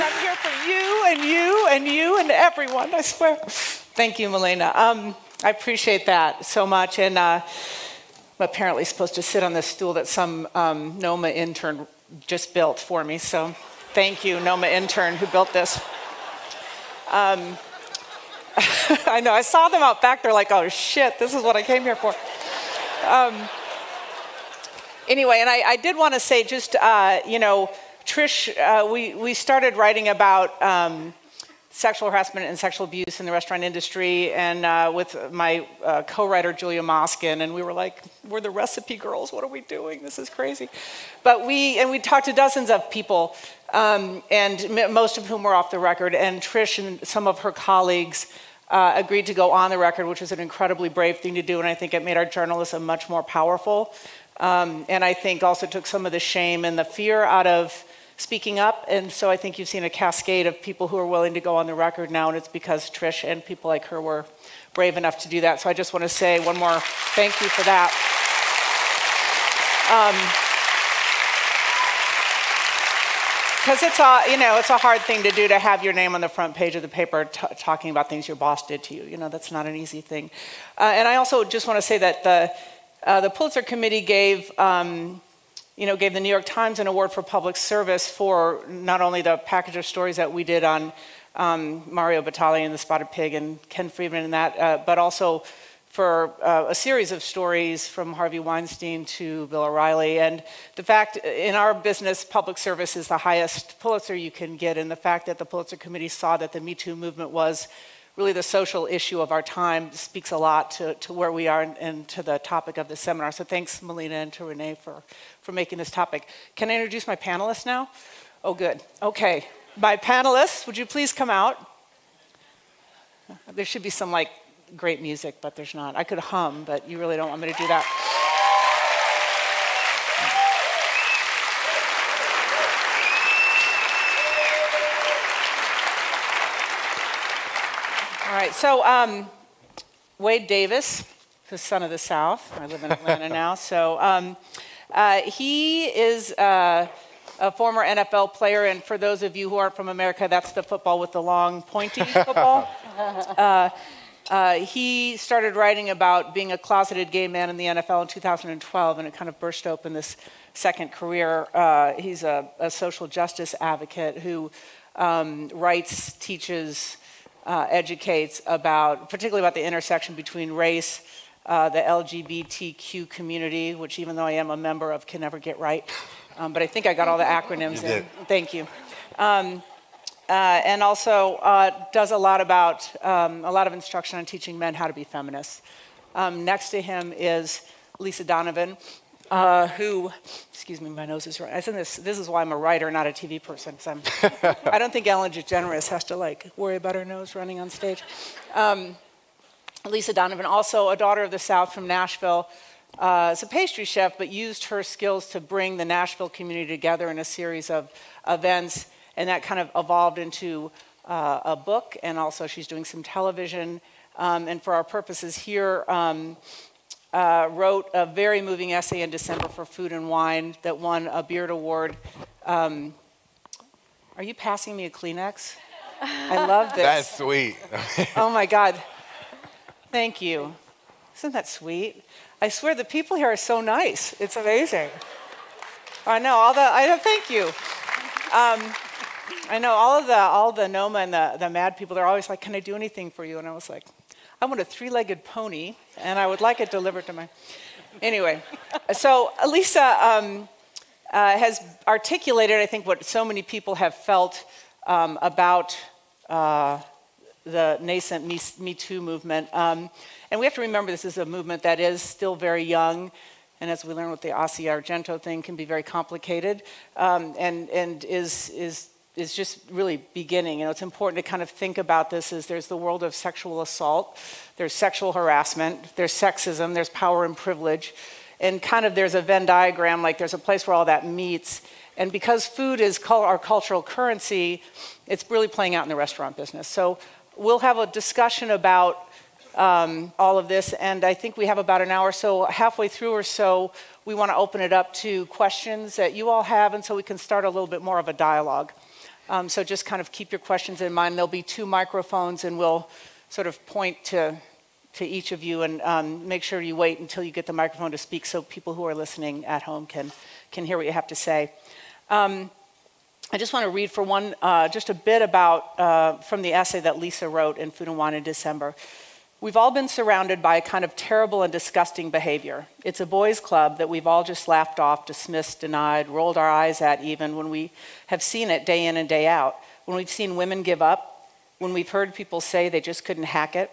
and I'm here for you and you and you and everyone, I swear. Thank you, Melina. Um, I appreciate that so much. And uh, I'm apparently supposed to sit on this stool that some um, NOMA intern just built for me. So thank you, NOMA intern who built this. Um, I know, I saw them out back They're like, oh shit, this is what I came here for. Um, anyway, and I, I did want to say just, uh, you know, Trish, uh, we, we started writing about um, sexual harassment and sexual abuse in the restaurant industry, and uh, with my uh, co-writer Julia Moskin, and we were like, "We're the recipe girls. What are we doing? This is crazy." But we and we talked to dozens of people, um, and most of whom were off the record. And Trish and some of her colleagues uh, agreed to go on the record, which was an incredibly brave thing to do, and I think it made our journalism much more powerful. Um, and I think also took some of the shame and the fear out of speaking up. And so I think you've seen a cascade of people who are willing to go on the record now, and it's because Trish and people like her were brave enough to do that. So I just want to say one more thank you for that. because it's a you know it's a hard thing to do to have your name on the front page of the paper talking about things your boss did to you. You know that's not an easy thing. Uh, and I also just want to say that the uh, the Pulitzer Committee gave um, you know, gave the New York Times an award for public service for not only the package of stories that we did on um, Mario Batali and the Spotted Pig and Ken Friedman and that, uh, but also for uh, a series of stories from Harvey Weinstein to Bill O'Reilly. And the fact in our business, public service is the highest Pulitzer you can get. And the fact that the Pulitzer Committee saw that the Me Too movement was really the social issue of our time speaks a lot to, to where we are and, and to the topic of the seminar. So thanks, Melina, and to Renee for, for making this topic. Can I introduce my panelists now? Oh, good. Okay. My panelists, would you please come out? There should be some like great music, but there's not. I could hum, but you really don't want me to do that. All right, so um, Wade Davis, the son of the South. I live in Atlanta now. So um, uh, he is uh, a former NFL player, and for those of you who aren't from America, that's the football with the long, pointy football. Uh, uh, he started writing about being a closeted gay man in the NFL in 2012, and it kind of burst open this second career. Uh, he's a, a, social justice advocate who um, writes, teaches, uh, educates about, particularly about the intersection between race, uh, the LGBTQ community, which even though I am a member of, can never get right. Um, but I think I got all the acronyms in. Thank you. Um, uh, and also uh, does a lot about um, a lot of instruction on teaching men how to be feminists. Um, next to him is Lisa Donovan, uh, who, excuse me, my nose is running. I said this, this is why I'm a writer, not a TV person. I'm, I don't think Ellen DeGeneres has to like worry about her nose running on stage. Um, Lisa Donovan, also a daughter of the South from Nashville, uh, is a pastry chef, but used her skills to bring the Nashville community together in a series of events, and that kind of evolved into uh, a book, and also she's doing some television. Um, and for our purposes here, um, uh, wrote a very moving essay in December for Food and Wine that won a Beard Award. Um, are you passing me a Kleenex? I love this. That's sweet. oh my God. Thank you. Isn't that sweet? I swear the people here are so nice. It's amazing. I know all the. I thank you. Um, I know all of the all the Noma and the, the mad people. They're always like, "Can I do anything for you?" And I was like, I want a three legged pony, and I would like it delivered to my. Anyway, so Elisa um, uh, has articulated, I think, what so many people have felt um, about uh, the nascent Me, Me Too movement. Um, and we have to remember this is a movement that is still very young. And as we learned with the Asia Argento thing, can be very complicated um, and, and is, is is just really beginning. You know, it's important to kind of think about this as there's the world of sexual assault, there's sexual harassment, there's sexism, there's power and privilege, and kind of there's a Venn diagram, like there's a place where all that meets. And because food is our cultural currency, it's really playing out in the restaurant business. So we'll have a discussion about um, all of this, and I think we have about an hour. So halfway through or so, we want to open it up to questions that you all have, and so we can start a little bit more of a dialogue. Um, so just kind of keep your questions in mind. There'll be two microphones, and we'll sort of point to, to each of you and um, make sure you wait until you get the microphone to speak so people who are listening at home can, can hear what you have to say. Um, I just want to read for one, uh, just a bit about uh, from the essay that Lisa wrote in Food and Wine in December. We've all been surrounded by a kind of terrible and disgusting behavior. It's a boys' club that we've all just laughed off, dismissed, denied, rolled our eyes at, even when we have seen it day in and day out. When we've seen women give up, when we've heard people say they just couldn't hack it,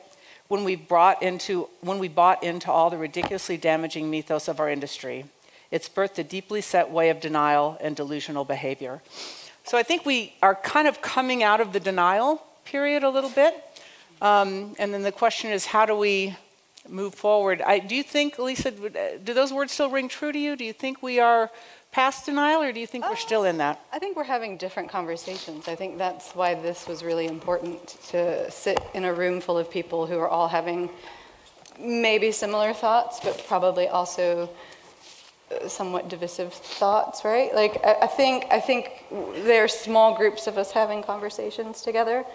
when we brought into when we bought into all the ridiculously damaging mythos of our industry. It's birthed a deeply set way of denial and delusional behavior. So I think we are kind of coming out of the denial period a little bit. Um, and then the question is, how do we move forward? I, do you think, Lisa, do those words still ring true to you? Do you think we are past denial, or do you think we're still in that? I think we're having different conversations. I think that's why this was really important to sit in a room full of people who are all having maybe similar thoughts, but probably also somewhat divisive thoughts, right? Like I, I, think I think there are small groups of us having conversations together,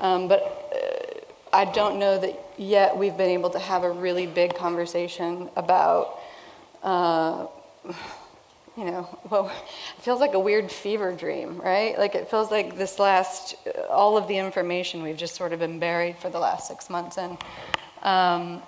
um, but uh, I don't know that yet we've been able to have a really big conversation about. Uh, you know, well, it feels like a weird fever dream, right? Like it feels like this last, all of the information we've just sort of been buried for the last six months, and um,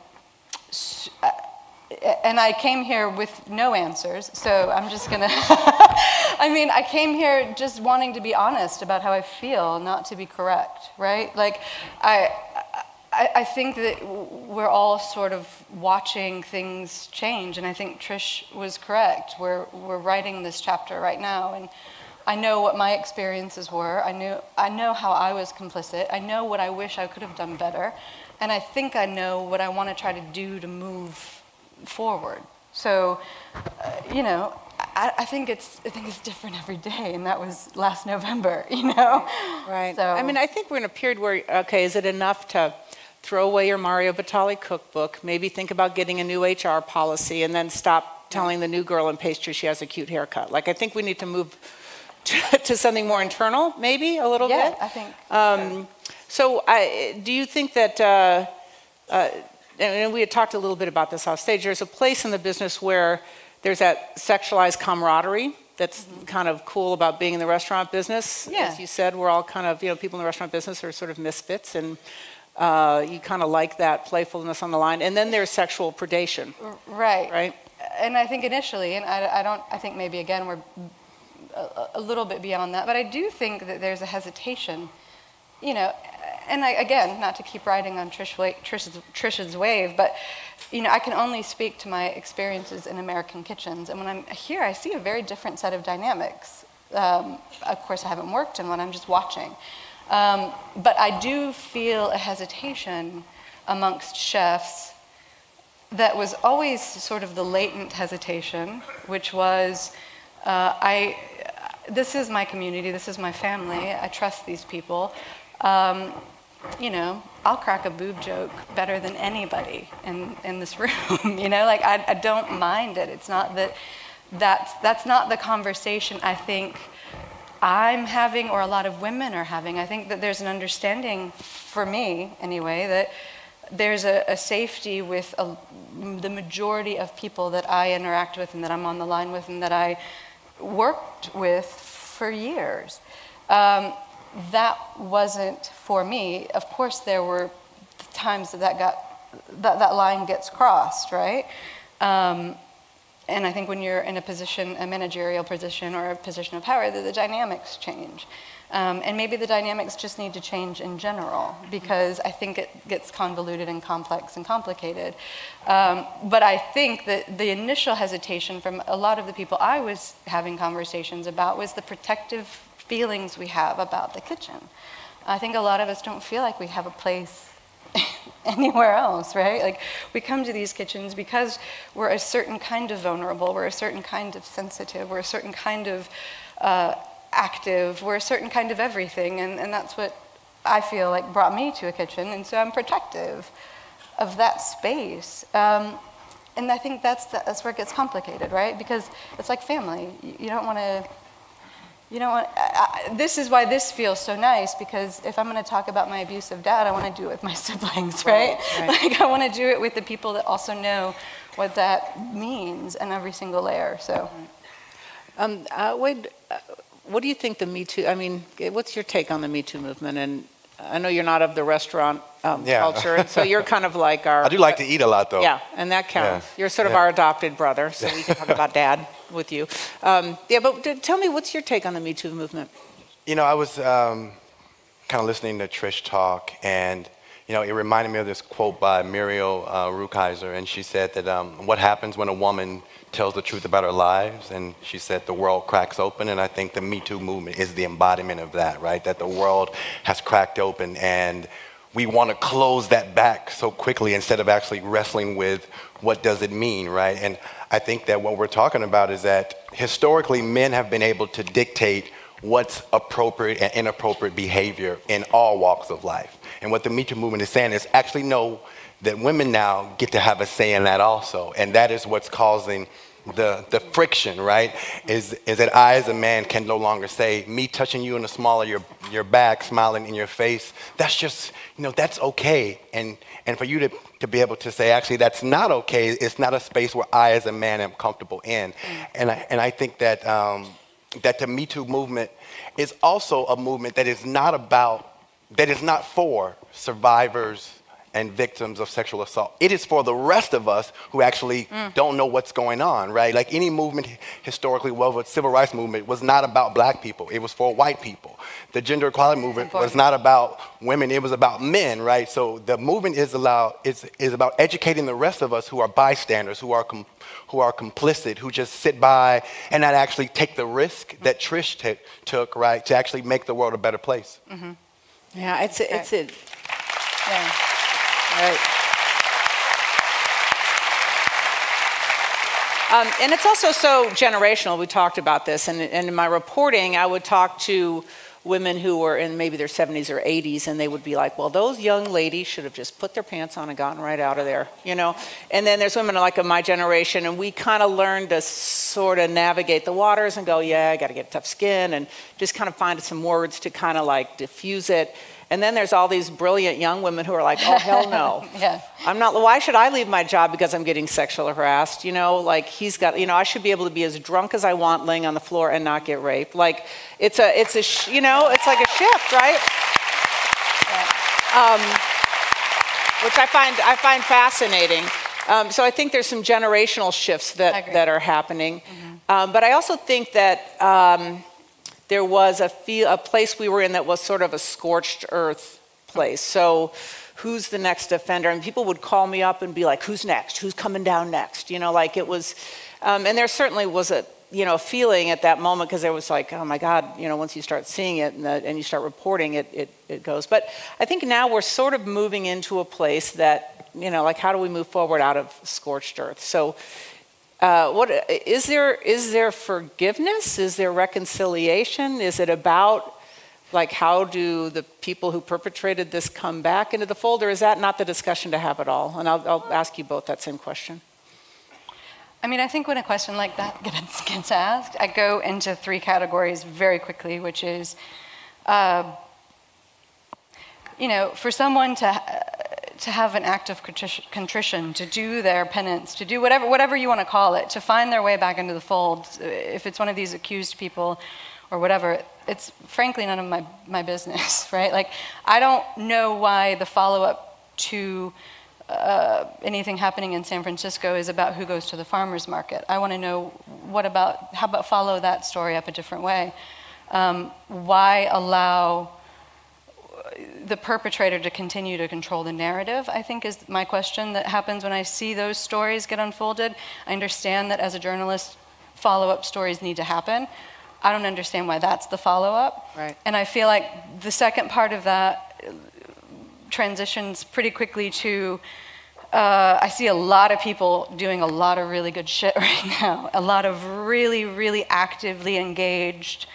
and I came here with no answers, so I'm just gonna. I mean, I came here just wanting to be honest about how I feel, not to be correct, right? Like, I, I, I think that we're all sort of watching things change, and I think Trish was correct. We're, we're writing this chapter right now, and I know what my experiences were. I, knew, I know how I was complicit. I know what I wish I could have done better. And I think I know what I want to try to do to move forward. So, uh, you know, I, I, think it's I think it's different every day, and that was last November. You know, right? So, I mean, I think we're in a period where okay, is it enough to throw away your Mario Batali cookbook? Maybe think about getting a new HR policy, and then stop telling the new girl in pastry she has a cute haircut. Like, I think we need to move to, to something more internal, maybe a little yeah, bit. Yeah, I think. Um, so, I, do you think that? Uh, uh, and we had talked a little bit about this off stage, there's a place in the business where there's that sexualized camaraderie that's mm-hmm. kind of cool about being in the restaurant business. Yeah. As you said, we're all kind of, you know, people in the restaurant business are sort of misfits and uh, you kind of like that playfulness on the line. And then there's sexual predation. Right. Right. And I think initially, and I, I don't, I think maybe again we're a, a little bit beyond that, but I do think that there's a hesitation, you know, and I, again, not to keep riding on Trish, Trish's, Trish's wave, but you know, I can only speak to my experiences in American kitchens. And when I'm here, I see a very different set of dynamics. Um, of course, I haven't worked in one, I'm just watching. Um, but I do feel a hesitation amongst chefs that was always sort of the latent hesitation, which was uh, I, this is my community, this is my family, I trust these people. Um, you know, I'll crack a boob joke better than anybody in, in this room. you know, like I, I don't mind it. It's not that that's, that's not the conversation I think I'm having or a lot of women are having. I think that there's an understanding, for me anyway, that there's a, a safety with a, the majority of people that I interact with and that I'm on the line with and that I worked with for years. Um, that wasn't for me. Of course, there were times that that, got, that, that line gets crossed, right? Um, and I think when you're in a position, a managerial position or a position of power, the, the dynamics change. Um, and maybe the dynamics just need to change in general because I think it gets convoluted and complex and complicated. Um, but I think that the initial hesitation from a lot of the people I was having conversations about was the protective feelings we have about the kitchen. I think a lot of us don't feel like we have a place anywhere else, right? Like we come to these kitchens because we're a certain kind of vulnerable, we're a certain kind of sensitive, we're a certain kind of uh, active, we're a certain kind of everything, and, and that's what I feel like brought me to a kitchen, and so I'm protective of that space. Um, and I think that's, the, that's where it gets complicated, right? Because it's like family. You, you don't want to you know what? I, I, this is why this feels so nice because if I'm going to talk about my abusive dad, I want to do it with my siblings, right? right. Like I want to do it with the people that also know what that means in every single layer. So, um, uh, Wade, uh, what do you think the Me Too? I mean, what's your take on the Me Too movement? And I know you're not of the restaurant um, Yeah. culture, and so you're kind of like our. I do like to eat a lot, though. Yeah, and that counts. Yeah. You're sort of Yeah. our adopted brother, so we can talk about dad with you. Um, yeah, but d- tell me, what's your take on the Me Too movement? You know, I was um, kind of listening to Trish talk, and you know, it reminded me of this quote by Muriel uh, Rukeyser, and she said that um, what happens when a woman tells the truth about her lives, and she said the world cracks open, and I think the Me Too movement is the embodiment of that, right? That the world has cracked open, and we want to close that back so quickly instead of actually wrestling with what does it mean, right? And I think that what we're talking about is that historically men have been able to dictate what's appropriate and inappropriate behavior in all walks of life. And what the Me Too movement is saying is actually no, that women now get to have a say in that also. And that is what's causing the, the friction, right? Is, is that I as a man can no longer say, me touching you in the small of your, your back, smiling in your face, that's just, you know, that's okay. And, and for you to, to be able to say, actually, that's not okay, it's not a space where I as a man am comfortable in. And I, and I think that, um, that the Me Too movement is also a movement that is not about, that is not for survivors and victims of sexual assault. It is for the rest of us who actually mm. don't know what's going on, right? Like any movement historically, well, the civil rights movement was not about black people. It was for white people. The gender equality movement was not about women. It was about men, right? So the movement is allowed is, is about educating the rest of us who are bystanders, who are com- who are complicit, who just sit by and not actually take the risk that mm-hmm. Trish ta- took, right, to actually make the world a better place. Mm-hmm. Yeah, it's a, it's a, yeah. Right. Um, and it's also so generational. We talked about this, and, and in my reporting, I would talk to women who were in maybe their 70s or 80s, and they would be like, "Well, those young ladies should have just put their pants on and gotten right out of there," you know. And then there's women like of my generation, and we kind of learned to sort of navigate the waters and go, "Yeah, I got to get tough skin," and just kind of find some words to kind of like diffuse it. And then there's all these brilliant young women who are like, "Oh hell no." Yeah. I'm not, why should I leave my job because I'm getting sexually harassed? You know, like he's got, you know, I should be able to be as drunk as I want laying on the floor and not get raped. Like it's a, it's a, sh- you know, it's like a shift, right? Um, which I find, I find fascinating. Um, so I think there's some generational shifts that, that are happening. Um, but I also think that um, there was a, feel, a place we were in that was sort of a scorched earth place. So who's the next offender? And people would call me up and be like, who's next? Who's coming down next? You know, like it was, um, and there certainly was a, you know, feeling at that moment because there was like, oh my God, you know, once you start seeing it and, the, and you start reporting it, it, it goes. But I think now we're sort of moving into a place that, you know, like how do we move forward out of scorched earth? So uh, what is there? Is there forgiveness? Is there reconciliation? Is it about like how do the people who perpetrated this come back into the fold, or is that not the discussion to have at all? And I'll, I'll ask you both that same question. I mean, I think when a question like that gets, gets asked, I go into three categories very quickly, which is, uh, you know, for someone to to have an act of contrition- to do their penance, to do whatever whatever you want to call it, to find their way back into the fold. If it's one of these accused people, or whatever, it's frankly none of my my business, right? Like, I don't know why the follow up to uh, anything happening in San Francisco is about who goes to the farmers market. I want to know what about how about follow that story up a different way? Um, why allow the perpetrator to continue to control the narrative? I think is my question that happens when I see those stories get unfolded. I understand that as a journalist, follow up stories need to happen. I don't understand why that's the follow up. Right. And I feel like the second part of that transitions pretty quickly to uh, I see a lot of people doing a lot of really good shit right now. A lot of really, really actively engaged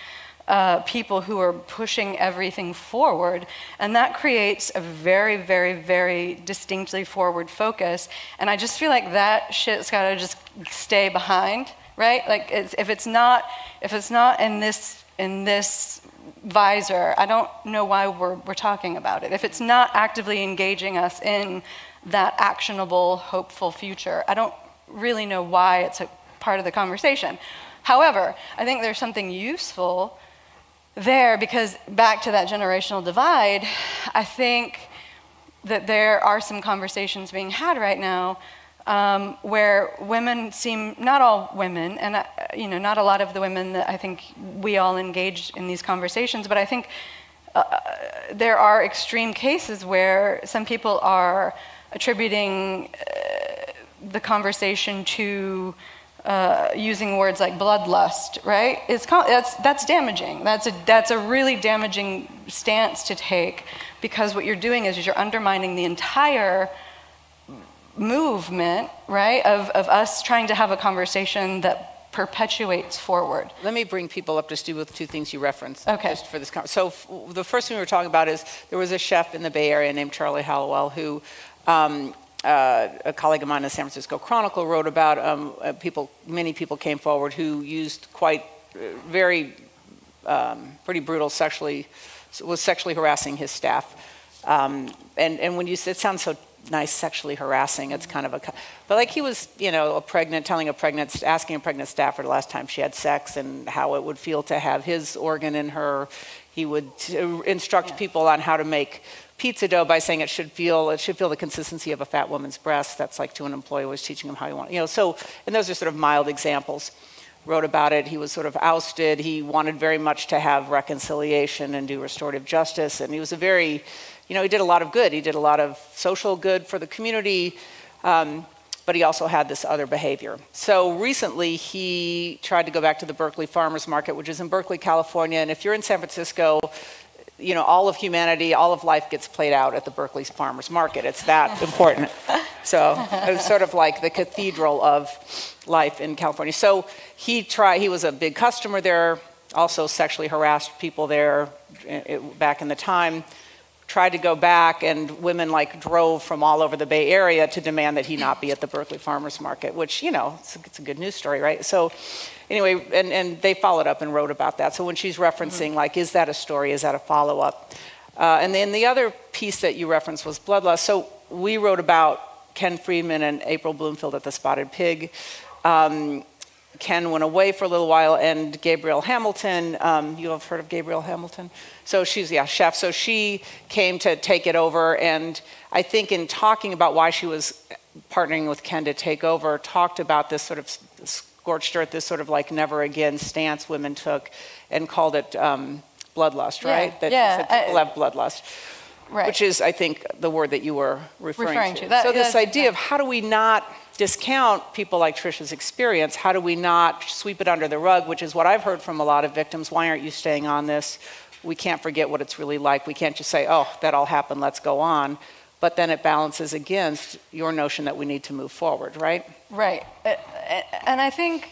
uh, people who are pushing everything forward. And that creates a very, very, very distinctly forward focus. And I just feel like that shit's got to just stay behind, right? Like it's, if it's not, if it's not in this in this visor, I don't know why we're, we're talking about it. If it's not actively engaging us in that actionable, hopeful future, I don't really know why it's a part of the conversation. However, I think there's something useful there because back to that generational divide, I think that there are some conversations being had right now um, where women seem, not all women, and uh, you know, not a lot of the women that I think we all engage in these conversations, but I think uh, there are extreme cases where some people are attributing uh, the conversation to uh, using words like bloodlust, right? It's, that's, that's damaging. That's a, that's a really damaging stance to take because what you're doing is you're undermining the entire movement, right, of, of us trying to have a conversation that perpetuates forward. Let me bring people up to speed with two things you referenced. Okay. Just for this so the first thing we were talking about is there was a chef in the Bay Area named Charlie Hallowell who um, uh, a colleague of mine in the San Francisco Chronicle wrote about um, uh, people, many people came forward who used quite uh, very, um, pretty brutal sexually, was sexually harassing his staff. Um, and, and when you, say it sounds so nice sexually harassing. It's kind of a, but like he was, you know, a pregnant, telling a pregnant, asking a pregnant staffer the last time she had sex and how it would feel to have his organ in her. He would instruct yeah. people on how to make pizza dough by saying it should feel it should feel the consistency of a fat woman's breast. That's like to an employee was teaching him how you want, you know. So, and those are sort of mild examples. Wrote about it. He was sort of ousted. He wanted very much to have reconciliation and do restorative justice, and he was a very you know, he did a lot of good. He did a lot of social good for the community, um, but he also had this other behavior. So recently, he tried to go back to the Berkeley Farmers Market, which is in Berkeley, California. And if you're in San Francisco, you know, all of humanity, all of life gets played out at the Berkeley Farmers Market. It's that important. So it's sort of like the cathedral of life in California. So he tried, he was a big customer there, also sexually harassed people there eh, eh, back in the time tried to go back, and women like drove from all over the Bay Area to demand that he not be at the Berkeley Farmers Market, which, you know, it's a, it's a good news story, right? So, anyway, and, and they followed up and wrote about that. So, when she's referencing, mm-hmm. like, is that a story? Is that a follow up? Uh, and then the other piece that you referenced was bloodlust. So, we wrote about Ken Friedman and April Bloomfield at the Spotted Pig. Um, Ken went away for a little while, and Gabrielle Hamilton, um, you have heard of Gabrielle Hamilton? So she's, yeah, chef. So she came to take it over, and I think in talking about why she was partnering with Ken to take over, talked about this sort of scorched earth, this sort of like never again stance women took, and called it um, bloodlust, right? Yeah, that, yeah. That people I, have bloodlust. Right. Which is, I think, the word that you were referring, referring to. to. That, so this idea of how do we not discount people like Trisha's experience. How do we not sweep it under the rug, which is what I've heard from a lot of victims. Why aren't you staying on this? We can't forget what it's really like. We can't just say, oh, that all happened, let's go on. But then it balances against your notion that we need to move forward, right? Right. Uh, uh, and I think,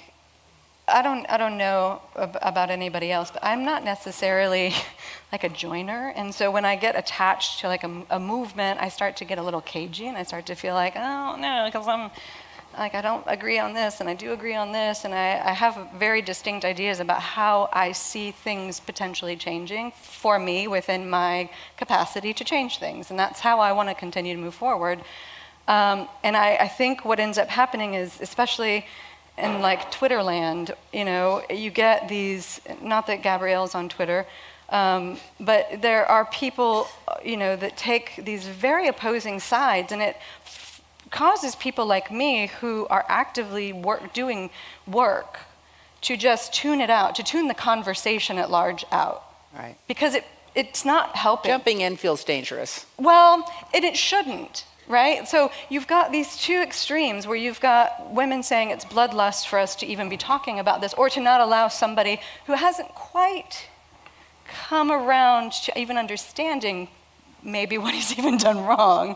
I don't, I don't know about anybody else, but I'm not necessarily like a joiner. And so when I get attached to like a, a movement, I start to get a little cagey and I start to feel like, oh no, because I'm like I don't agree on this and I do agree on this and I, I have very distinct ideas about how I see things potentially changing for me within my capacity to change things. And that's how I want to continue to move forward. Um, and I, I think what ends up happening is, especially in like Twitter land, you know, you get these, not that Gabrielle's on Twitter, um, but there are people, you know, that take these very opposing sides, and it causes people like me who are actively work, doing work to just tune it out, to tune the conversation at large out. Right. Because it, it's not helping. Jumping in feels dangerous. Well, it, it shouldn't, right? So you've got these two extremes where you've got women saying it's bloodlust for us to even be talking about this, or to not allow somebody who hasn't quite come around to even understanding maybe what he's even done wrong.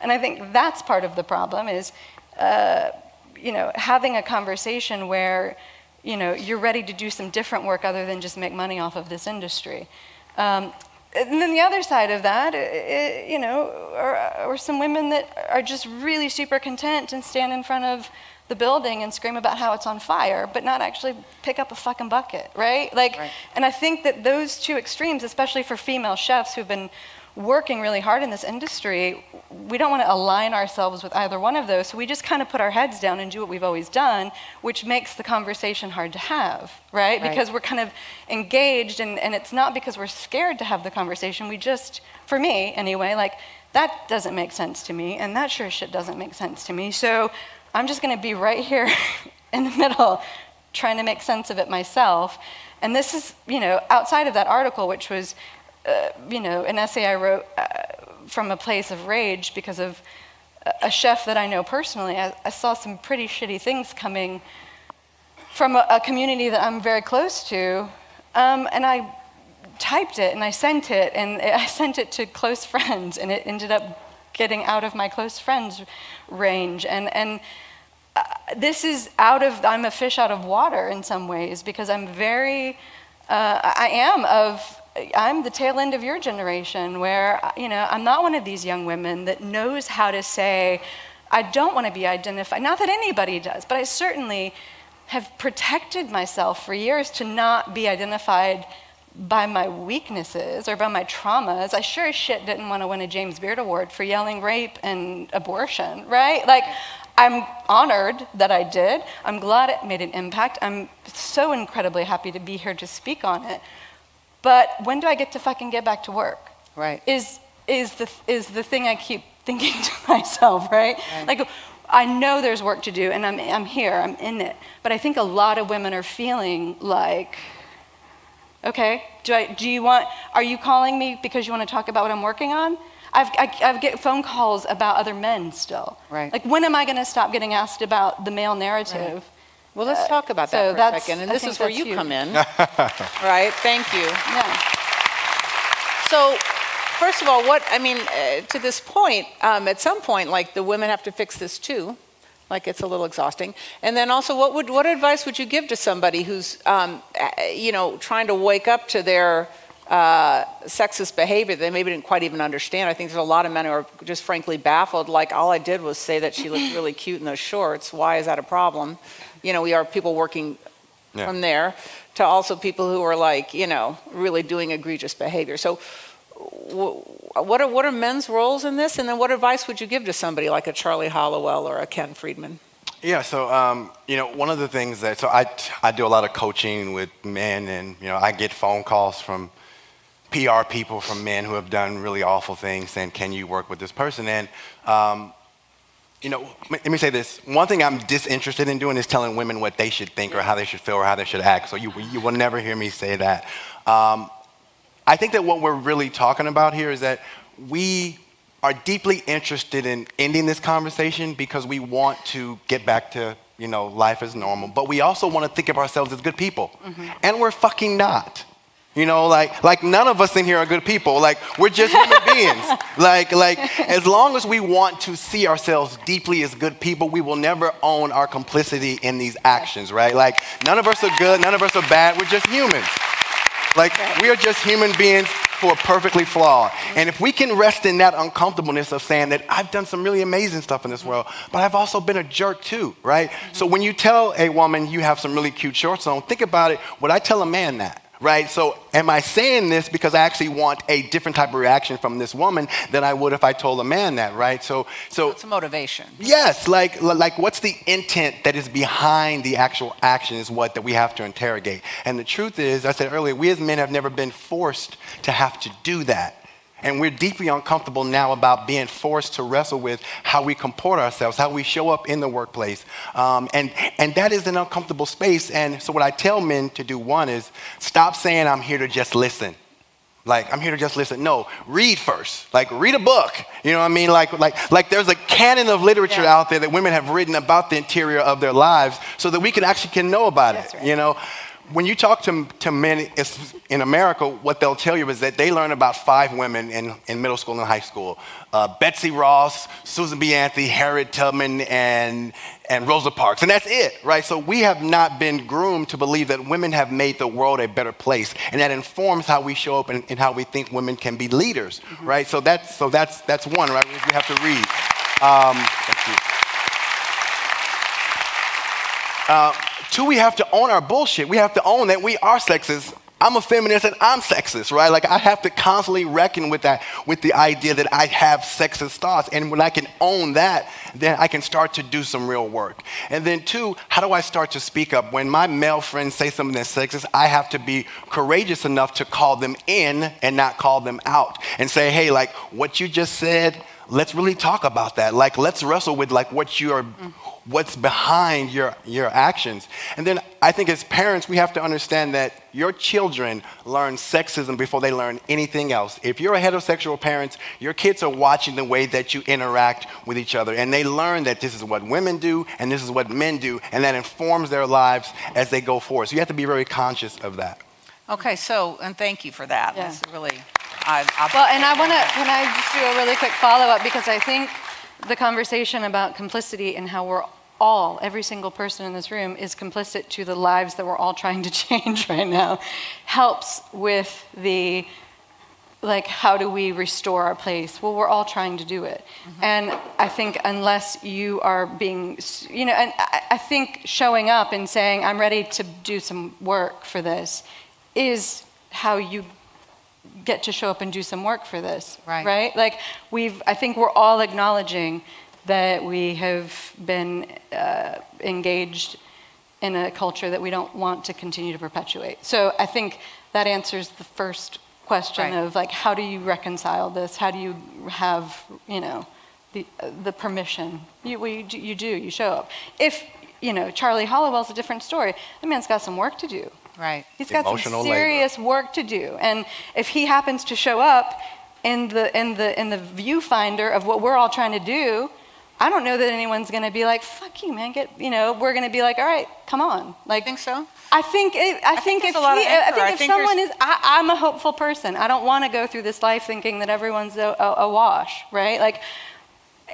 And I think that's part of the problem is, uh, you know, having a conversation where, you know, you're ready to do some different work other than just make money off of this industry. Um, and then the other side of that, it, you know, are, are some women that are just really super content and stand in front of the building and scream about how it's on fire, but not actually pick up a fucking bucket, right? Like, Right. and I think that those two extremes, especially for female chefs who've been working really hard in this industry, we don't want to align ourselves with either one of those. So we just kind of put our heads down and do what we've always done, which makes the conversation hard to have, right? Right. Because we're kind of engaged, and, and it's not because we're scared to have the conversation. We just, for me anyway, like, that doesn't make sense to me, and that sure shit doesn't make sense to me. So I'm just going to be right here in the middle trying to make sense of it myself. And this is, you know, outside of that article, which was, uh, you know, an essay I wrote uh, from a place of rage because of a- chef that I know personally. I, I saw some pretty shitty things coming from a, a community that I'm very close to. Um, and I typed it and I sent it, and I sent it to close friends, and it ended up getting out of my close friends range. And, and uh, this is out of, I'm a fish out of water in some ways because I'm very, uh, I am of, I'm the tail end of your generation where, you know, I'm not one of these young women that knows how to say, I don't want to be identified. Not that anybody does, but I certainly have protected myself for years to not be identified by my weaknesses or by my traumas. I sure as shit didn't want to win a James Beard Award for yelling rape and abortion, right? Like, I'm honored that I did. I'm glad it made an impact. I'm so incredibly happy to be here to speak on it. But when do I get to fucking get back to work? Right. Is is the is the thing I keep thinking to myself, right? Right. Like I know there's work to do and I'm I'm here, I'm in it. But I think a lot of women are feeling like okay, do I do you want are you calling me because you want to talk about what I'm working on? I've, I, I get phone calls about other men still. Right. Like, when am I going to stop getting asked about the male narrative? Well, let's Uh, talk about so that for a that's- second. And I this is where that's you huge. come in. right. Thank you. Yeah. So, first of all, what I mean uh, to this point, um, at some point, like the women have to fix this too. Like it's a little exhausting. And then also, what would what advice would you give to somebody who's, um, uh, you know, trying to wake up to their uh, sexist behavior that they maybe didn't quite even understand? I think there's a lot of men who are just frankly baffled. Like all I did was say that she looked really cute in those shorts. Why is that a problem? You know, we are people working Yeah. from there to also people who are like, you know, really doing egregious behavior. So, what are what are men's roles in this? And then, what advice would you give to somebody like a Charlie Hallowell or a Ken Friedman? Yeah, so um, you know, one of the things that so I I do a lot of coaching with men, and you know, I get phone calls from PR people from men who have done really awful things, saying, "Can you work with this person?" And um, you know, let me say this: one thing I'm disinterested in doing is telling women what they should think or how they should feel or how they should act. So you you will never hear me say that. Um, I think that what we're really talking about here is that we are deeply interested in ending this conversation because we want to get back to, you know, life as normal. But we also want to think of ourselves as good people. And we're fucking not. You know, like like none of us in here are good people. Like we're just human beings. Like like as long as we want to see ourselves deeply as good people, we will never own our complicity in these actions, right? Like none of us are good, none of us are bad. We're just humans. Like, we are just human beings who are perfectly flawed. And if we can rest in that uncomfortableness of saying that I've done some really amazing stuff in this world, but I've also been a jerk too, right? So when you tell a woman you have some really cute shorts on, think about it. Would I tell a man that? Right? So, am I saying this because I actually want a different type of reaction from this woman than I would if I told a man that, right? So, so It's a motivation. Yes, like like what's the intent that is behind the actual action is what that we have to interrogate. And the truth is, I said earlier, we as men have never been forced to have to do that. And we're deeply uncomfortable now about being forced to wrestle with how we comport ourselves, how we show up in the workplace. Um, and, and that is an uncomfortable space. And so, what I tell men to do one is stop saying, I'm here to just listen. Like, I'm here to just listen. No, read first. Like, read a book. You know what I mean? Like, like, like there's a canon of literature Yeah. out there that women have written about the interior of their lives so that we can actually can know about That's it. right. You know? When you talk to, to men in America, what they'll tell you is that they learn about five women in, in middle school and high school. Uh, Betsy Ross, Susan B. Anthony, Harriet Tubman, and, and Rosa Parks. And that's it, right? So we have not been groomed to believe that women have made the world a better place. And that informs how we show up and, and how we think women can be leaders, right? So that's, so that's, that's one, right? We have to read. Um, thank you. Uh, two, we have to own our bullshit. We have to own that we are sexist. I'm a feminist and I'm sexist, right? Like I have to constantly reckon with that, with the idea that I have sexist thoughts. And when I can own that, then I can start to do some real work. And then two, how do I start to speak up? When my male friends say something that's sexist, I have to be courageous enough to call them in and not call them out. And say, hey, like what you just said, let's really talk about that. Like let's wrestle with like what you are what's behind your, your actions. And then I think as parents, we have to understand that your children learn sexism before they learn anything else. If you're a heterosexual parent, your kids are watching the way that you interact with each other, and they learn that this is what women do and this is what men do, and that informs their lives as they go forward. So you have to be very conscious of that. Okay, so, and thank you for that. Yeah. That's really, I, I'll- Well, and I want to, can I just do a really quick follow up? Because I think the conversation about complicity and how we're all, every single person in this room, is complicit to the lives that we're all trying to change right now, helps with the, like, how do we restore our place? Well, we're all trying to do it. Mm-hmm. And I think unless you are being, you know, and I, I think showing up and saying, I'm ready to do some work for this, is how you get to show up and do some work for this Right. right? Like we've i think we're all acknowledging that we have been uh, engaged in a culture that we don't want to continue to perpetuate. So i think that answers the first question Right. of like how do you reconcile this? How do you have you know the, uh, the permission? You, well, you, do- you do you show up. If you know Charlie Hallowell's a different story. The man's got some work to do right. He's got Emotional some labor. serious work to do. And if he happens to show up in the, in the, in the viewfinder of what we're all trying to do, I don't know that anyone's going to be like, fuck you, man. Get, you know, we're going to be like, all right, come on. Like, I think so. I think, it, I, think, there's if a lot of he- I anger. think I if think someone is, I, I'm a hopeful person. I don't want to go through this life thinking that everyone's a, a, a wash, right? Like,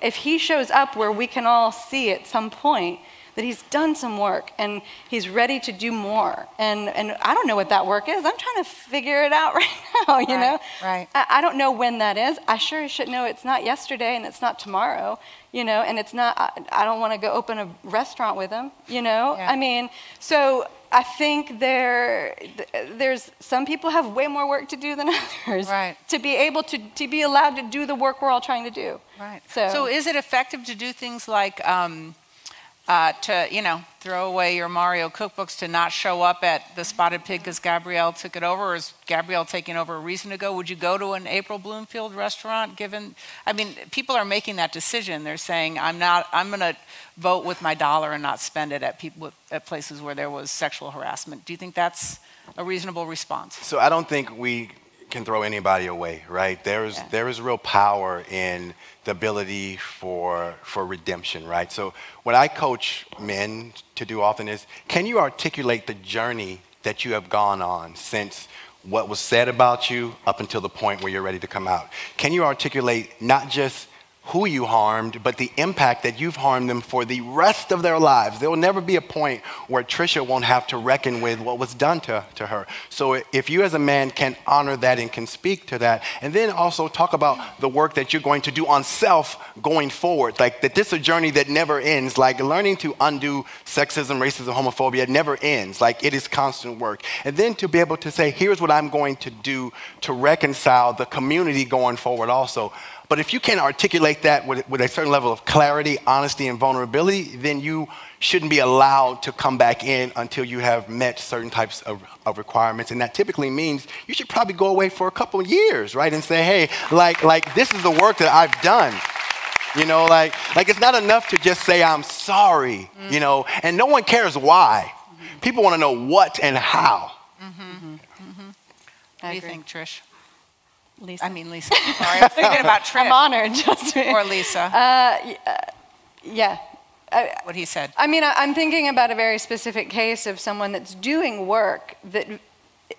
if he shows up where we can all see at some point that he's done some work and he's ready to do more, and, and I don't know what that work is. I'm trying to figure it out right now, you Right, know? right. I, I don't know when that is. I sure should know it's not yesterday and it's not tomorrow, you know, and it's not, I, I don't want to go open a restaurant with him, you know? Yeah. I mean, so I think there, there's, some people have way more work to do than others. Right. To be able to, to be allowed to do the work we're all trying to do. Right. So- So is it effective to do things like, um, uh, to, you know, throw away your Mario cookbooks to not show up at the Spotted Pig because Gabrielle took it over? Or is Gabrielle taking over a reason to go? Would you go to an April Bloomfield restaurant given, I mean, people are making that decision. They're saying, I'm not, I'm going to vote with my dollar and not spend it at people, at places where there was sexual harassment. Do you think that's a reasonable response? So I don't think we can throw anybody away, right? There is Yeah. there is real power in the ability for for redemption, right? So what I coach men to do often is, can you articulate the journey that you have gone on since what was said about you up until the point where you're ready to come out? Can you articulate not just who you harmed, but the impact that you've harmed them for the rest of their lives. There will never be a point where Trisha won't have to reckon with what was done to, to her. So if you as a man can honor that and can speak to that, and then also talk about the work that you're going to do on self going forward, like that this is a journey that never ends, like learning to undo sexism, racism, homophobia, never ends. Like it is constant work. And then to be able to say, here's what I'm going to do to reconcile the community going forward also. But if you can articulate that with, with a certain level of clarity, honesty, and vulnerability, then you shouldn't be allowed to come back in until you have met certain types of, of requirements. And that typically means you should probably go away for a couple of years, right? And say, hey, like, like this is the work that I've done. You know, like, like it's not enough to just say I'm sorry, mm-hmm. you know, and no one cares why. People want to know what and how. Mm-hmm. Mm-hmm. What do you think, Trish? Lisa. I mean, Lisa. Sorry, I'm thinking about Trish. I'm honored, just Or Lisa, uh, yeah. Uh, what he said. I mean, I'm thinking about a very specific case of someone that's doing work that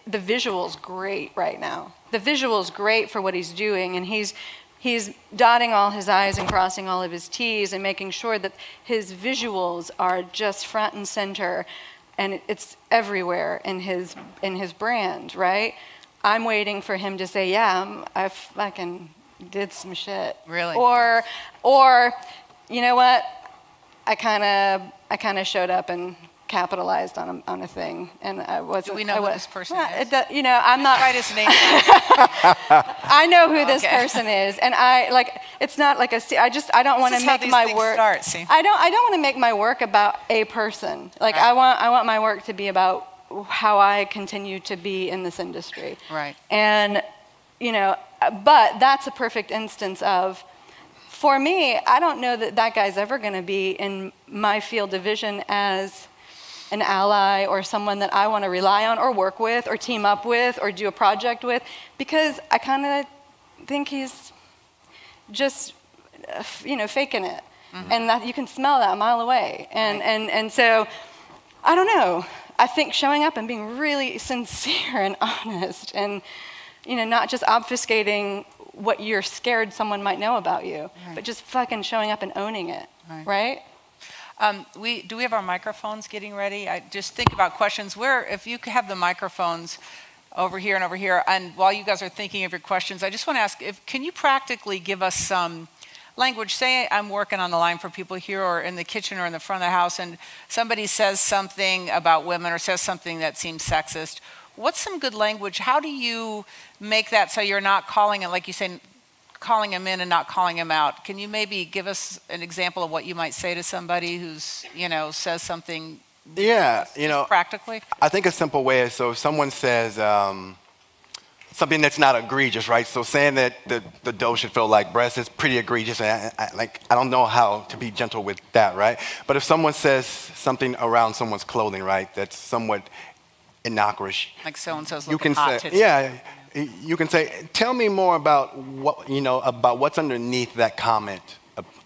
the visual's great right now. The visual's great for what he's doing, and he's he's dotting all his I's and crossing all of his T's and making sure that his visuals are just front and center, and it's everywhere in his in his brand, right? I'm waiting for him to say, "Yeah, I'm, I fucking did some shit," Really? or or you know what? I kind of I kind of showed up and capitalized on a, on a thing, and I wasn't. we know I who this person Well, is? it you know, I'm not. Write his name. I know who this person is, and I like. It's not like a. I just. I don't want to how make these my work. start, see? I don't. I don't want to make my work about a person. Like uh. I want. I want my work to be about how I continue to be in this industry. Right. And, you know, but that's a perfect instance of. For me, I don't know that that guy's ever going to be in my field of vision as an ally or someone that I want to rely on or work with or team up with or do a project with because I kind of think he's just you know faking it mm-hmm. and that you can smell that a mile away and and and so I don't know I think showing up and being really sincere and honest and you know not just obfuscating what you're scared someone might know about you but just fucking showing up and owning it Right. right? Um, we, do we have our microphones getting ready? I just think about questions. Where, if you have the microphones over here and over here, and while you guys are thinking of your questions, I just want to ask, if, can you practically give us some language? Say I'm working on the line for people here or in the kitchen or in the front of the house, and somebody says something about women or says something that seems sexist. What's some good language? How do you make that so you're not calling it, like you say, calling him in and not calling him out. Can you maybe give us an example of what you might say to somebody who's, you know, says something Yeah, you know, practically? I think a simple way is so if someone says um, something that's not egregious, right? So saying that the, the dough should feel like breast is pretty egregious. And I, I, like, I don't know how to be gentle with that, right? But if someone says something around someone's clothing, right, that's somewhat innocuous, Like so and so's you looking can hot say, yeah, you can say, tell me more about what you know about what's underneath that comment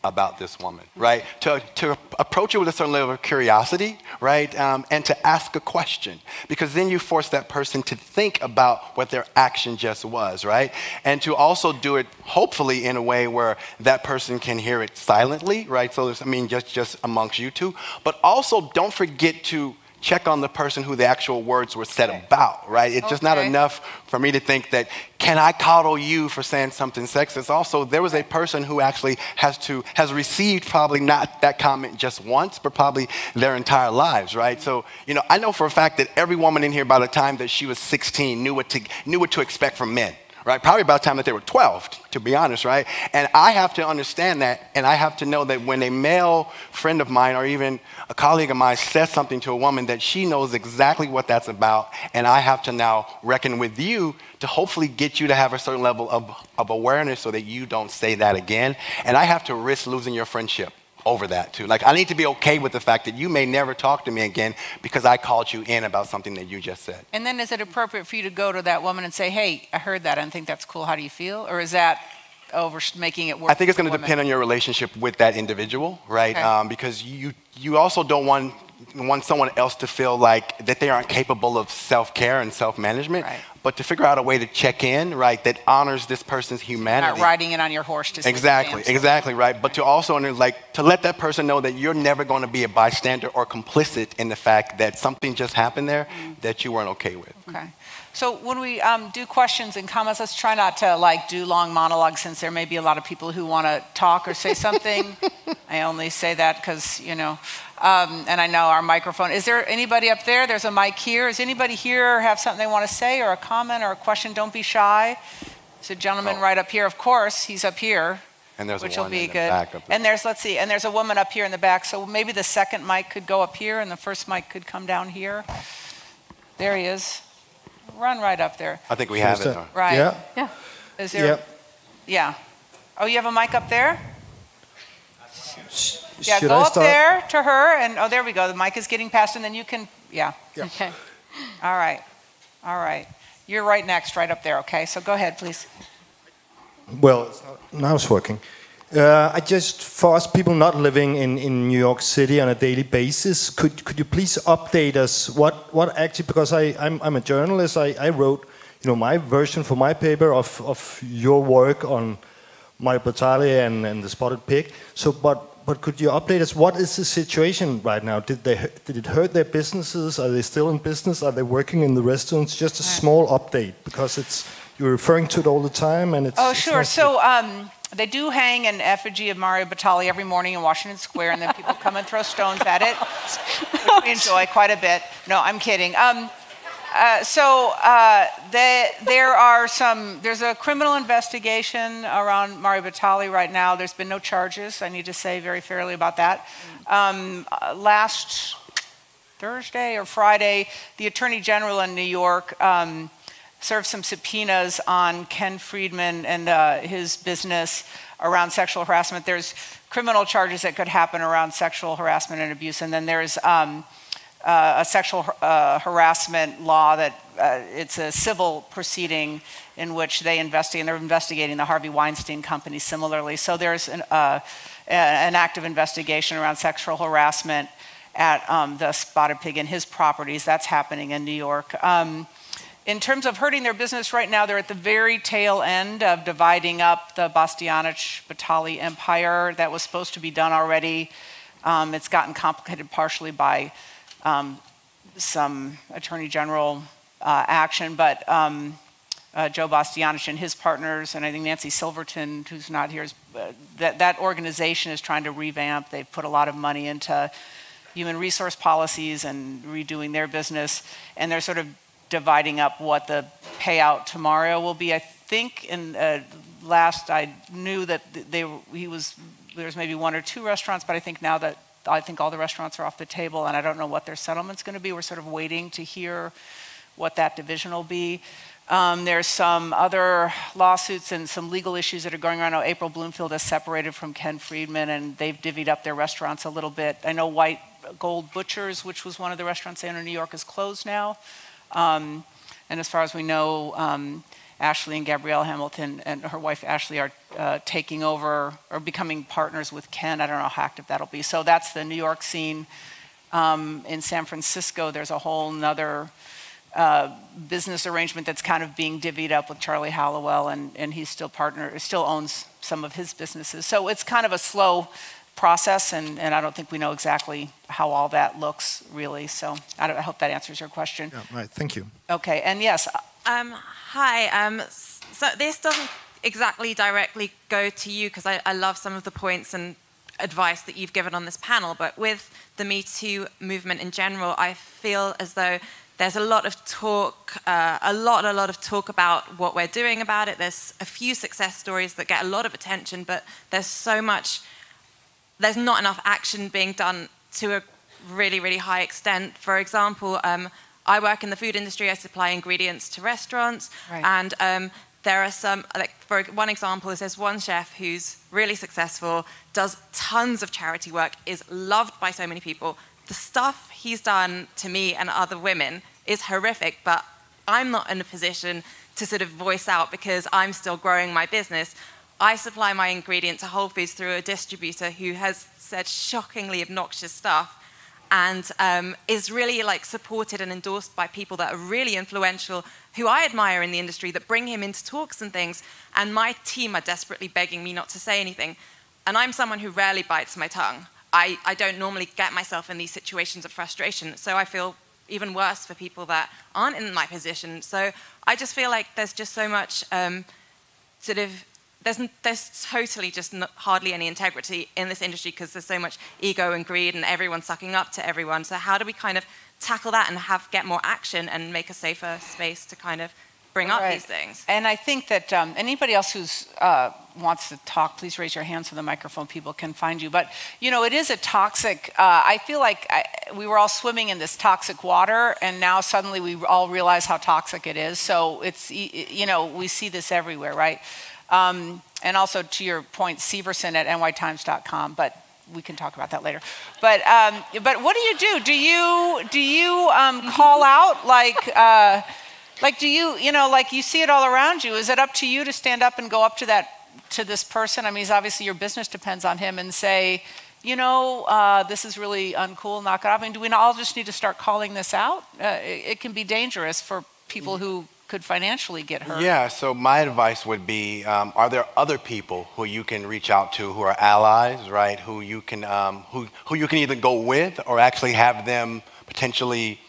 about this woman, right? To, to approach it with a certain level of curiosity, right, um, and to ask a question, because then you force that person to think about what their action just was, right, and to also do it hopefully in a way where that person can hear it silently, right? So I mean, just just amongst you two, but also don't forget to check on the person who the actual words were said about, right? It's just not enough for me to think that, can I coddle you for saying something sexist? Also, there was a person who actually has to, has received probably not that comment just once, but probably their entire lives, right? So, you know, I know for a fact that every woman in here by the time that she was 16 knew what to, knew what to expect from men. Right, probably by the time that they were 12, to be honest, right? And I have to understand that, and I have to know that when a male friend of mine or even a colleague of mine says something to a woman, that she knows exactly what that's about, and I have to now reckon with you to hopefully get you to have a certain level of, of awareness so that you don't say that again. And I have to risk losing your friendship over that too. Like, I need to be okay with the fact that you may never talk to me again because I called you in about something that you just said. And then is it appropriate for you to go to that woman and say, hey, I heard that and think that's cool. How do you feel? Or is that over making it worse? I think it's going to depend on your relationship with that individual, right? Okay. Um, because you you also don't want want someone else to feel like that they aren't capable of self care and self management, Right. But to figure out a way to check in, right, that honors this person's humanity. Not riding it on your horse to Exactly, exactly, right. But to also like to let that person know that you're never going to be a bystander or complicit in the fact that something just happened there Mm. that you weren't okay with. Okay. So when we um, do questions and comments, let's try not to like do long monologues since there may be a lot of people who want to talk or say something. I only say that because, you know, um, and I know our microphone. Is there anybody up there? There's a mic here. Is anybody here have something they want to say or a comment or a question? Don't be shy. There's a gentleman Oh. right up here. Of course, he's up here. And there's which one will be in the good. back up there. and there's let's see, and there's a woman up here in the back. So maybe the second mic could go up here, and the first mic could come down here. There he is. Run right up there. I think we have it. Understand. though. Right. Yeah. Yeah. Is there? Yeah. Yeah. Oh, you have a mic up there? Yeah. Should go I up start? there to her, and oh, there we go. The mic is getting past, and then you can. Yeah. Okay. All right. All right. You're right next, right up there. Okay. So go ahead, please. Well, now it's working. Uh, I just, for us people not living in, in New York City on a daily basis, could, could you please update us what, what actually, because I, I'm, I'm a journalist, I, I wrote you know, my version for my paper of, of your work on Mario Batali and, and the spotted pig. So, but, but could you update us? What is the situation right now? Did, they, did it hurt their businesses? Are they still in business? Are they working in the restaurants? Just a small update because it's, you're referring to it all the time and it's. Oh, it's sure. not- So, um, they do hang an effigy of Mario Batali every morning in Washington Square, and then people come and throw stones at it, which we enjoy quite a bit. No, I'm kidding. Um, uh, so uh, the, there are some. There's a criminal investigation around Mario Batali right now. There's been no charges. I need to say very fairly about that. Um, uh, last Thursday or Friday, the Attorney General in New York. Um, served some subpoenas on Ken Friedman and uh, his business around sexual harassment. There's criminal charges that could happen around sexual harassment and abuse, and then there's um, uh, a sexual uh, harassment law that uh, it's a civil proceeding in which they investigate, and they're investigating the Harvey Weinstein company similarly. So there's an, uh, an active investigation around sexual harassment at um, the Spotted Pig and his properties. That's happening in New York. Um, in terms of hurting their business right now, they're at the very tail end of dividing up the Bastianich Batali empire that was supposed to be done already. Um, it's gotten complicated partially by um, some attorney general uh, action, but um, uh, Joe Bastianich and his partners, and I think Nancy Silverton, who's not here, is, uh, that, that organization is trying to revamp. They've put a lot of money into human resource policies and redoing their business, and they're sort of dividing up what the payout tomorrow will be. I think in uh, last I knew that they he was there's maybe one or two restaurants, but I think now that I think all the restaurants are off the table, and I don't know what their settlement's going to be. We're sort of waiting to hear what that division will be. Um, there's some other lawsuits and some legal issues that are going around. Know April Bloomfield has separated from Ken Friedman, and they've divvied up their restaurants a little bit. I know White Gold Butchers, which was one of the restaurants in New York, is closed now. Um, and as far as we know, um, Ashley and Gabrielle Hamilton and her wife Ashley are uh, taking over or becoming partners with Ken. I don't know how active that'll be. So that's the New York scene. Um, in San Francisco, there's a whole nother uh, business arrangement that's kind of being divvied up with Charlie Hallowell, and, and he's still partner, still owns some of his businesses. So it's kind of a slow process, and, and I don't think we know exactly how all that looks really. So I, I hope that answers your question. Yeah, right. Thank you. Okay, and yes. Um, Hi. Um, so this doesn't exactly directly go to you because I, I, love some of the points and advice that you've given on this panel, but with the Me Too movement in general, I feel as though there's a lot of talk, uh, a lot, a lot of talk about what we're doing about it. There's a few success stories that get a lot of attention, but there's so much, there's not enough action being done to a really, really high extent. For example, um, I work in the food industry. I supply ingredients to restaurants, right. and um, there are some. Like for one example, is there's one chef who's really successful, does tons of charity work, is loved by so many people. The stuff he's done to me and other women is horrific, but I'm not in a position to sort of voice out because I'm still growing my business. I supply my ingredient to Whole Foods through a distributor who has said shockingly obnoxious stuff and um, is really like supported and endorsed by people that are really influential who I admire in the industry that bring him into talks and things. And my team are desperately begging me not to say anything. And I'm someone who rarely bites my tongue. I, I don't normally get myself in these situations of frustration. So I feel even worse for people that aren't in my position. So I just feel like there's just so much um, sort of there's, there's totally just not, hardly any integrity in this industry because there's so much ego and greed and everyone sucking up to everyone. So how do we kind of tackle that and have get more action and make a safer space to kind of bring up these things? And I think that um, anybody else who uh, wants to talk, please raise your hand so the microphone people can find you. But you know, it is a toxic. Uh, I feel like I, we were all swimming in this toxic water, and now suddenly we all realize how toxic it is. So it's you know we see this everywhere, right? Um, and also to your point, Severson at nytimes.com, but we can talk about that later. But um, but what do you do? Do you do you um, call out like uh, like do you you know like you see it all around you? Is it up to you to stand up and go up to that to this person? I mean, obviously your business depends on him, and say, you know, uh, this is really uncool. Knock it off. I mean, do we all just need to start calling this out? Uh, it, it can be dangerous for people who could financially get hurt. Yeah, so my advice would be um, are there other people who you can reach out to who are allies, right? Who you can, um, who, who you can either go with or actually have them potentially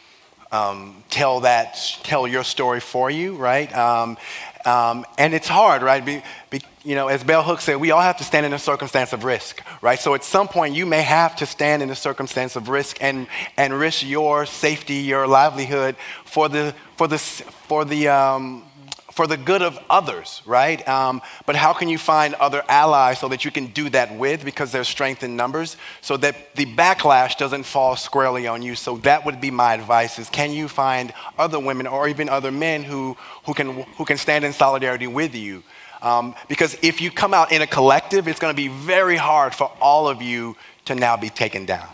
um, tell that, tell your story for you, right? Um, um, and it's hard, right? Be, be, you know, as Bell Hooks said, we all have to stand in a circumstance of risk, right? So at some point, you may have to stand in a circumstance of risk and, and risk your safety, your livelihood for the, for the, for the, um, for the good of others, right? Um, but how can you find other allies so that you can do that with because there's strength in numbers so that the backlash doesn't fall squarely on you? So that would be my advice is can you find other women or even other men who, who, can, who can stand in solidarity with you? Um, because if you come out in a collective, it's going to be very hard for all of you to now be taken down.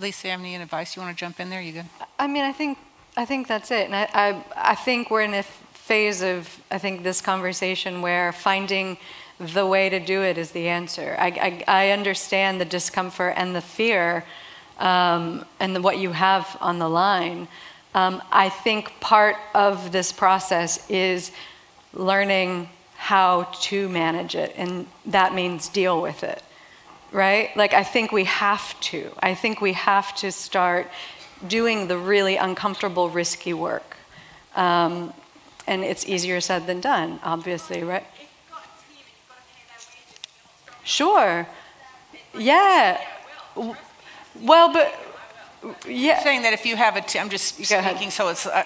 Lisa, you have any advice? You want to jump in there? You good? I mean, I think I think that's it, and I I, I think we're in a phase of I think this conversation where finding the way to do it is the answer. I I, I understand the discomfort and the fear, um, and the, what you have on the line. Um, I think part of this process is learning how to manage it, and that means deal with it, right? Like, I think we have to. I think we have to start doing the really uncomfortable, risky work. Um, and it's easier said than done, obviously, right? Sure. Yeah. Well, but yeah. Saying that if you have a, t- I'm just speaking, so it's. Uh,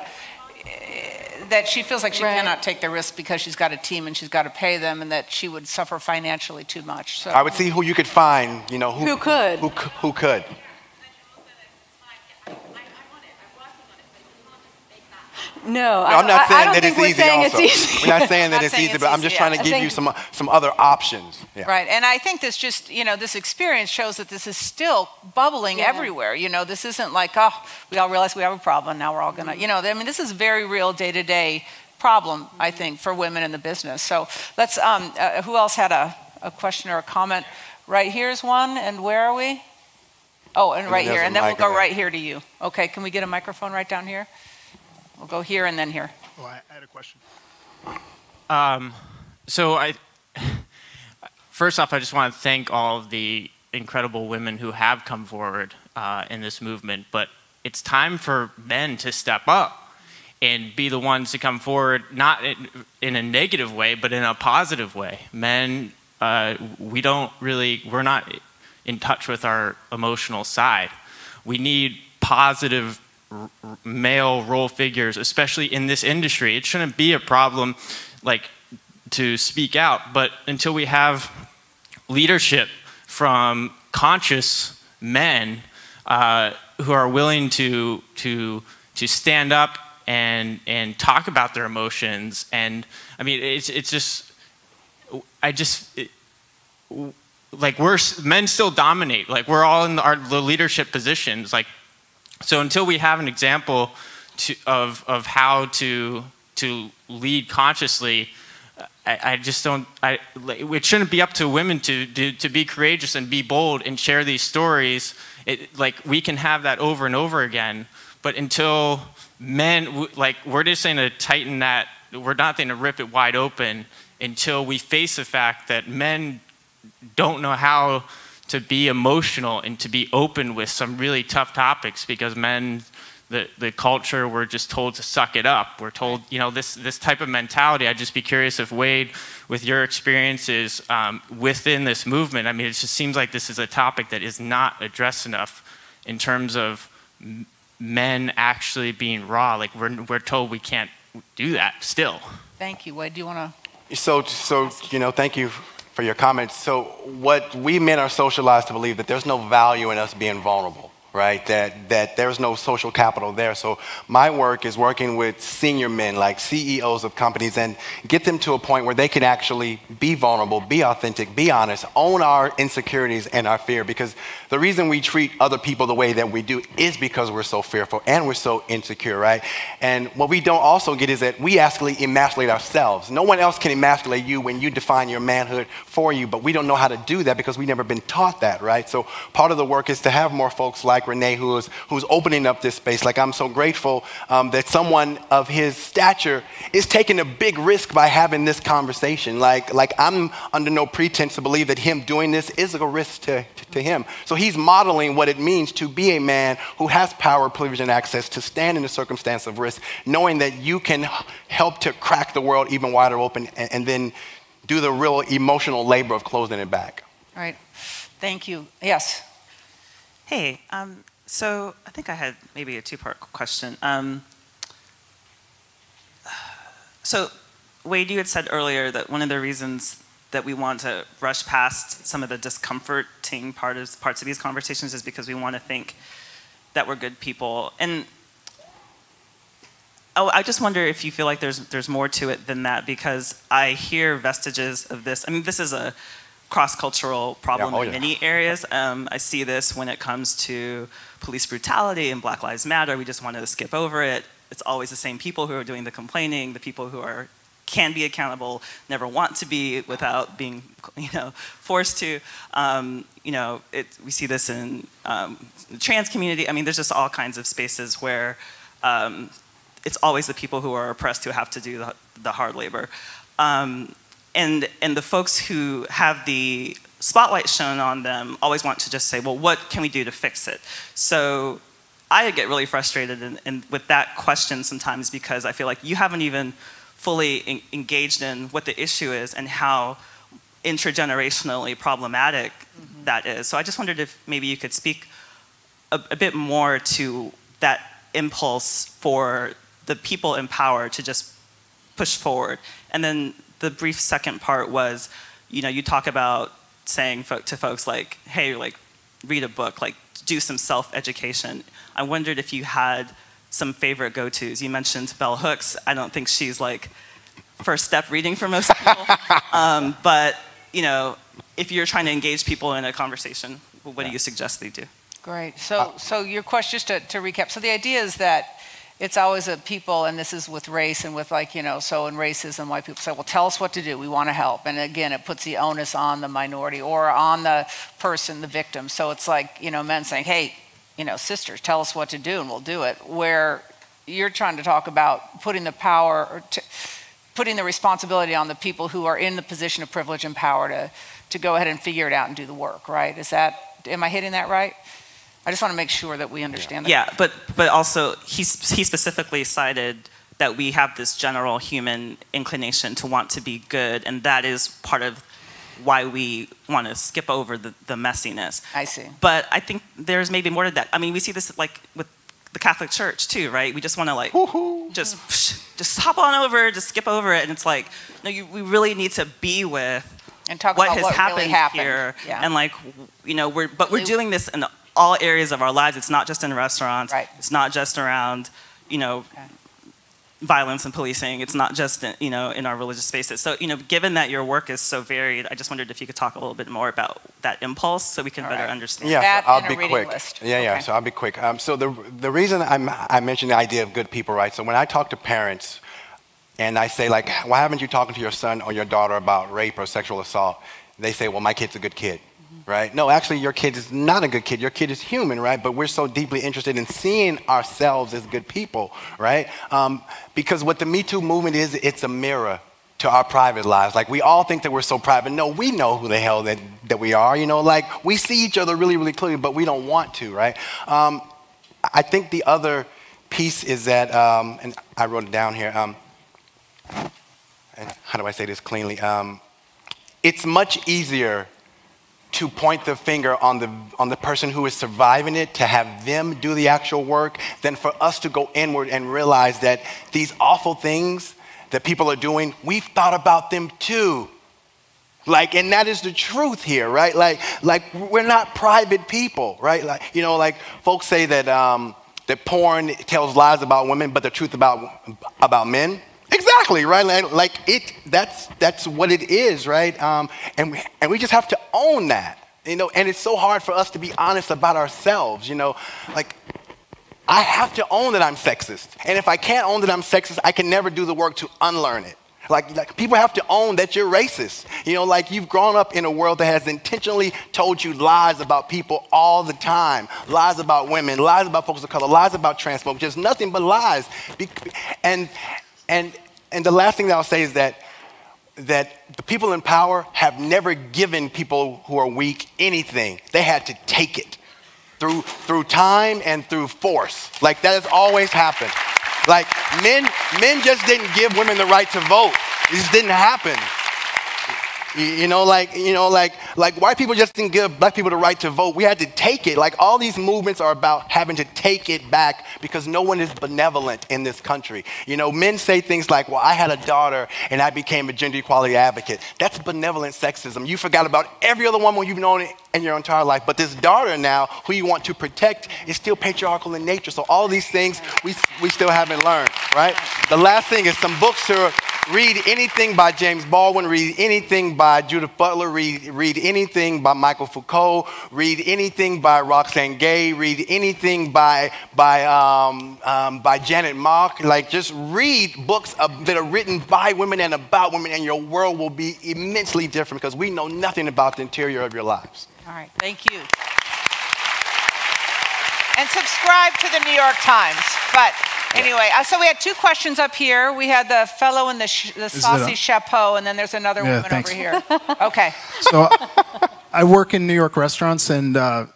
that she feels like she Right. cannot take the risk because she's got a team and she's got to pay them, and that she would suffer financially too much. So I would see who you could find, you know, who, Who could. Who, who could. No, No, I'm not I, I saying don't that it's easy also. it's easy. We're not saying that Not it's saying easy, it's but I'm easy, just yeah. trying to give you some, some other options. Yeah. Right, and I think this just, you know, this experience shows that this is still bubbling Yeah. everywhere. You know, this isn't like, oh, we all realize we have a problem, now we're all gonna, you know, I mean, this is a very real day to day problem, I think, for women in the business. So let's, um, uh, who else had a, a question or a comment? Right here's one, and where are we? Oh, and right here, and then we'll go right here to you. Okay, can we get a microphone right down here? We'll go here and then here. Oh, I I had a question. Um, so I, first off, I just want to thank all of the incredible women who have come forward uh, in this movement. But it's time for men to step up and be the ones to come forward, not in, in a negative way, but in a positive way. Men, uh, we don't really, we're not in touch with our emotional side. We need positive r- r- male role figures, especially in this industry. It shouldn't be a problem, like to speak out, but until we have leadership from conscious men uh, who are willing to to to stand up and and talk about their emotions, and I mean, it's it's just I just. It, like we're men still dominate like we're all in our the leadership positions like so until we have an example to, of of how to to lead consciously I, I just don't I it shouldn't be up to women to, to to be courageous and be bold and share these stories. It, like we can have that over and over again but until men like we're just saying to tighten that we're not going to rip it wide open until we face the fact that men don't know how to be emotional and to be open with some really tough topics because men the, the culture we're just told to suck it up we're told you know this this type of mentality i'd just be curious if wade with your experiences um, within this movement i mean it just seems like this is a topic that is not addressed enough in terms of men actually being raw like we're, we're told we can't do that still Thank you. Wade, do you want to? So, so you know, thank you for your comments. So, what we men are socialized to believe that there's no value in us being vulnerable, right? That that there's no social capital there. So, my work is working with senior men, like CEOs of companies, and get them to a point where they can actually be vulnerable, be authentic, be honest, own our insecurities and our fear. Because the reason we treat other people the way that we do is because we're so fearful and we're so insecure, right? And what we don't also get is that we actually emasculate ourselves. No one else can emasculate you when you define your manhood for you, but we don't know how to do that because we've never been taught that, right? So part of the work is to have more folks like René who is who's opening up this space. Like I'm so grateful um, that someone of his stature is taking a big risk by having this conversation. Like like I'm under no pretense to believe that him doing this is a risk to, to, to him. So he's modeling what it means to be a man who has power, privilege, and access to stand in a circumstance of risk, knowing that you can help to crack the world even wider open and, and then do the real emotional labor of closing it back. All right. Thank you. Yes. Hey, um, so I think I had maybe a two-part question. Um, so, Wade, you had said earlier that one of the reasons that we want to rush past some of the discomforting part of, parts of these conversations is because we want to think that we're good people. And oh, I just wonder if you feel like there's there's more to it than that because I hear vestiges of this. I mean, this is a cross-cultural problem Yeah, oh, in yeah. many areas. Um, I see this when it comes to police brutality and Black Lives Matter. We just want to skip over it. It's always the same people who are doing the complaining, the people who are can be accountable, never want to be without being, you know, forced to. Um, you know, it, we see this in um, the trans community. I mean, there's just all kinds of spaces where um, it's always the people who are oppressed who have to do the, the hard labor. Um, and, and the folks who have the spotlight shown on them always want to just say, well, what can we do to fix it? So I get really frustrated in, in, with that question sometimes because I feel like you haven't even fully en- engaged in what the issue is and how intergenerationally problematic mm-hmm. that is. So I just wondered if maybe you could speak a, a bit more to that impulse for the people in power to just push forward. And then the brief second part was, you know, you talk about saying fo- to folks like, hey, like, read a book, like, do some self-education. I wondered if you had some favorite go-tos. You mentioned Bell Hooks. I don't think she's like first step reading for most people. um, but, you know, if you're trying to engage people in a conversation, what do you suggest they do? Great. So, so your question, just to, to recap, so the idea is that it's always a people, and this is with race and with like, you know, so in racism, white people say, well, tell us what to do. We want to help. And again, it puts the onus on the minority or on the person, the victim. So it's like, you know, men saying, hey, you know, sisters, tell us what to do and we'll do it. Where you're trying to talk about putting the power or putting the responsibility on the people who are in the position of privilege and power to, to go ahead and figure it out and do the work, right? Is that, am I hitting that right? I just want to make sure that we understand that. Yeah, but but also he he specifically cited that we have this general human inclination to want to be good, and that is part of why we want to skip over the, the messiness. I see. But I think there's maybe more to that. I mean, we see this like with the Catholic Church too, right? We just want to like just just hop on over, just skip over it, and it's like no, you, we really need to be with And talk what about has what happened, really happened. here, Yeah. and like you know, we're but we're doing this in all areas of our lives. It's not just in restaurants. Right. It's not just around you know Okay. violence and policing. It's not just in, you know in our religious spaces. So you know, given that your work is so varied, I just wondered if you could talk a little bit more about that impulse, so we can All better right. understand. Yeah, That so I'll be quick. list. Yeah, yeah. Okay. So I'll be quick. Um, so the the reason I'm, I mentioned the idea of good people, right? So when I talk to parents, and I say like, why haven't you talked to your son or your daughter about rape or sexual assault? They say, well, my kid's a good kid, right? No, actually, your kid is not a good kid. Your kid is human, right? But we're so deeply interested in seeing ourselves as good people, right? Um, because what the Me Too movement is, it's a mirror to our private lives. Like we all think that we're so private. No, we know who the hell that, that we are. You know, like we see each other really, really clearly, but we don't want to, right? Um, I think the other piece is that, um, and I wrote it down here. Um, and how do I say this cleanly? Um, it's much easier to point the finger on the, on the person who is surviving it, to have them do the actual work, than for us to go inward and realize that these awful things that people are doing, we've thought about them too. Like, and that is the truth here, right? Like, like we're not private people, right? Like, you know, like folks say that um, that porn tells lies about women, but the truth about about men. Exactly, right? Like, it. That's that's what it is, right? Um, and we, and we just have to own that, you know. And it's so hard for us to be honest about ourselves, you know. Like, I have to own that I'm sexist, and if I can't own that I'm sexist, I can never do the work to unlearn it. Like, like people have to own that you're racist. You know, like you've grown up in a world that has intentionally told you lies about people all the time. Lies about women, lies about folks of color, lies about trans folks, just nothing but lies. And, and, and the last thing that I'll say is that, that the people in power have never given people who are weak anything. They had to take it through, through time and through force. Like that has always happened. Like men, men just didn't give women the right to vote. Just didn't happen. You, know, like you know, like like white people just didn't give black people the right to vote. We had to take it. Like all these movements are about having to take it back because no one is benevolent in this country. You know, men say things like, "Well, I had a daughter and I became a gender equality advocate." That's benevolent sexism. You forgot about every other woman you've known in your entire life, but this daughter now, who you want to protect, is still patriarchal in nature. So all these things we we still haven't learned, right? The last thing is some books to read anything by James Baldwin, read anything by Judith Butler, read, read anything by Michael Foucault, read anything by Roxane Gay, read anything by, by, um, um, by Janet Mock. Like, just read books of, that are written by women and about women, and your world will be immensely different because we know nothing about the interior of your lives. All right, thank you. And subscribe to the New York Times. But anyway, uh, so we had two questions up here. We had the fellow in the, sh- the saucy chapeau, and then there's another Yeah, woman thanks. over here. Okay. So I work in New York restaurants, and uh,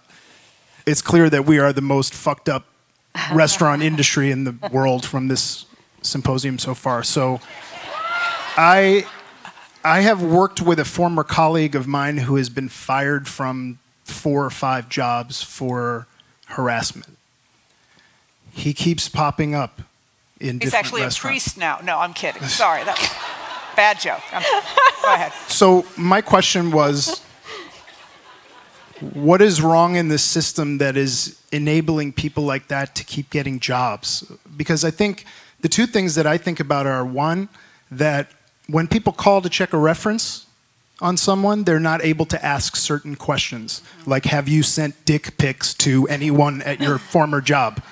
it's clear that we are the most fucked up restaurant industry in the world from this symposium so far. So I I have worked with a former colleague of mine who has been fired from four or five jobs for harassment. He keeps popping up in He's actually a priest now. No, I'm kidding. Sorry. That was bad joke. I'm- go ahead. So my question was, what is wrong in the system that is enabling people like that to keep getting jobs? Because I think the two things that I think about are one, that when people call to check a reference on someone, they're not able to ask certain questions, like have you sent dick pics to anyone at your former job?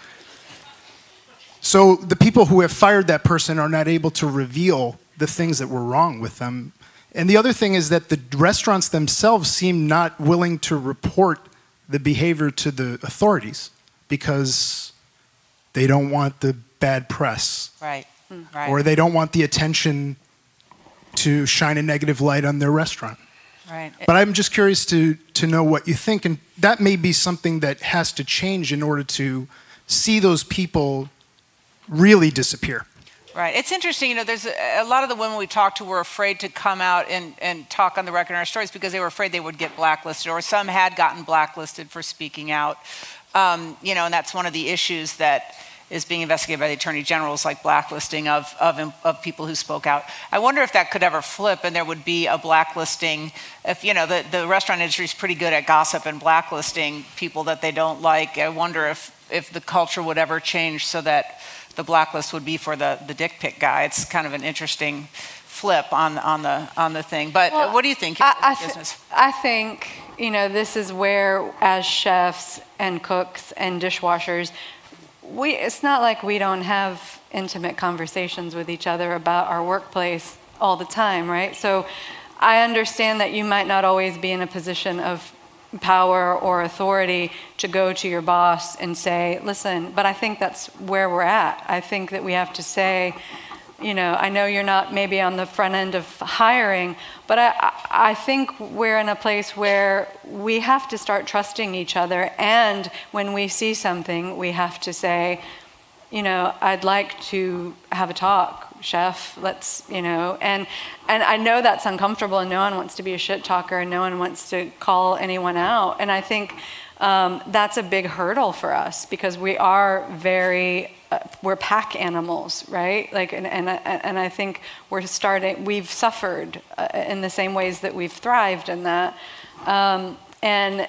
So the people who have fired that person are not able to reveal the things that were wrong with them. And the other thing is that the restaurants themselves seem not willing to report the behavior to the authorities because they don't want the bad press Right. Hmm. Right. or they don't want the attention to shine a negative light on their restaurant. right. But I'm just curious to, to know what you think. And that may be something that has to change in order to see those people really disappear. Right. It's interesting, you know, there's a, a lot of the women we talked to were afraid to come out and, and talk on the record in our stories because they were afraid they would get blacklisted, or some had gotten blacklisted for speaking out. Um, you know, and that's one of the issues that is being investigated by the attorney general's like blacklisting of, of, of people who spoke out. I wonder if that could ever flip and there would be a blacklisting. If, you know, the, the restaurant industry is pretty good at gossip and blacklisting people that they don't like. I wonder if, if the culture would ever change so that the blacklist would be for the, the dick pic guy. It's kind of an interesting flip on, on, the, on the thing. But Well, what do you think? I, I, business? I think, you know, this is where, as chefs and cooks and dishwashers, we, it's not like we don't have intimate conversations with each other about our workplace all the time, right? So I understand that you might not always be in a position of power or authority to go to your boss and say, listen, but I think that's where we're at. I think that we have to say, you know, I know you're not maybe on the front end of hiring, but I, I think we're in a place where we have to start trusting each other. And when we see something, we have to say, you know, I'd like to have a talk, chef. Let's, you know, and and I know that's uncomfortable, and no one wants to be a shit talker, and no one wants to call anyone out. And I think um, that's a big hurdle for us because we are very uh, we're pack animals, right? Like, and and I- and I think we're starting. We've suffered uh, in the same ways that we've thrived in that, um, and.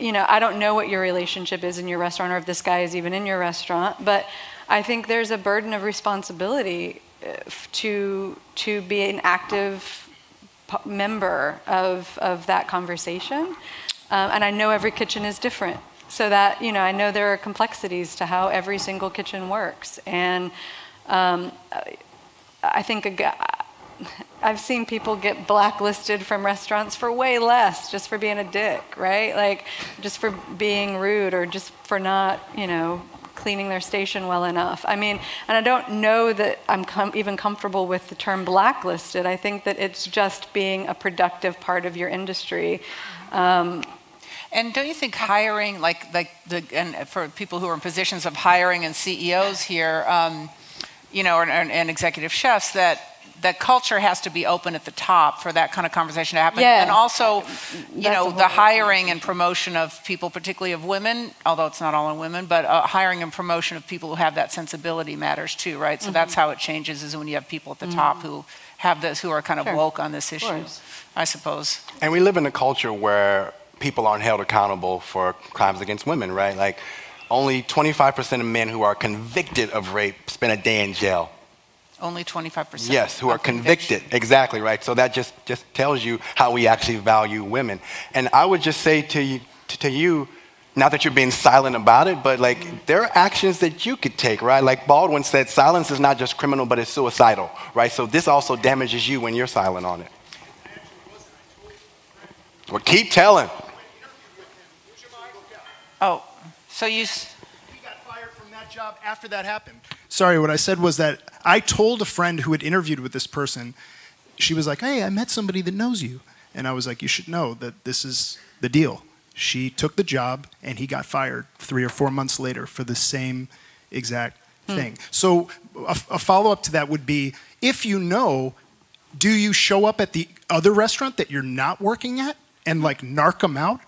You know, I don't know what your relationship is in your restaurant or if this guy is even in your restaurant, but I think there's a burden of responsibility uh, to to be an active member of of that conversation. Um, and I know every kitchen is different, so that you know I know there are complexities to how every single kitchen works, and um, I- think I've seen people get blacklisted from restaurants for way less, just for being a dick, right? Like just for being rude or just for not, you know, cleaning their station well enough. I mean, and I don't know that I'm com- even comfortable with the term blacklisted. I think that it's just being a productive part of your industry. Um, And don't you think hiring, like, like the, and for people who are in positions of hiring and CEOs here, um, you know, and, and, and executive chefs, that the culture has to be open at the top for that kind of conversation to happen. Yeah. And also, you That's know, the hiring and promotion of people, particularly of women, although it's not all in women, but uh, hiring and promotion of people who have that sensibility matters too, right? So that's how it changes is when you have people at the top who have this, who are kind of Sure. woke on this issue. I suppose. And we live in a culture where people aren't held accountable for crimes against women, right? Like, only 25% of men who are convicted of rape spend a day in jail. Only 25%. Yes, who are of conviction. convicted. Exactly, right? So that just, just tells you how we actually value women. And I would just say to you, to, to you, not that you're being silent about it, but like there are actions that you could take, right? Like Baldwin said, silence is not just criminal, but it's suicidal, right? So this also damages you when you're silent on it. Well, keep telling. So you, s- He got fired from that job after that happened. Sorry, what I said was that I told a friend who had interviewed with this person, she was like, Hey, I met somebody that knows you. And I was like, You should know that this is the deal. She took the job and he got fired three or four months later for the same exact hmm. thing. So, a, a follow up to that would be if you know, do you show up at the other restaurant that you're not working at and like narc them out?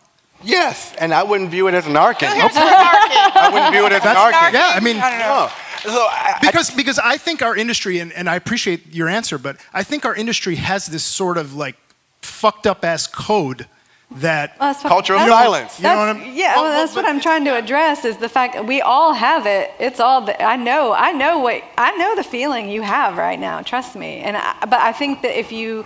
Yes, and I wouldn't view it as narking. I wouldn't view it as narking. Yeah, I mean, No. So I, I- because because I think our industry and, and I appreciate your answer, but I think our industry has this sort of like fucked up ass code that Well, that's what- Culture of that's- You know what I'm- yeah, well, Well, that's but what I'm trying to address is the fact that we all have it. It's all the, I know. I know what I know the feeling you have right now. Trust me. And I, but I think that if you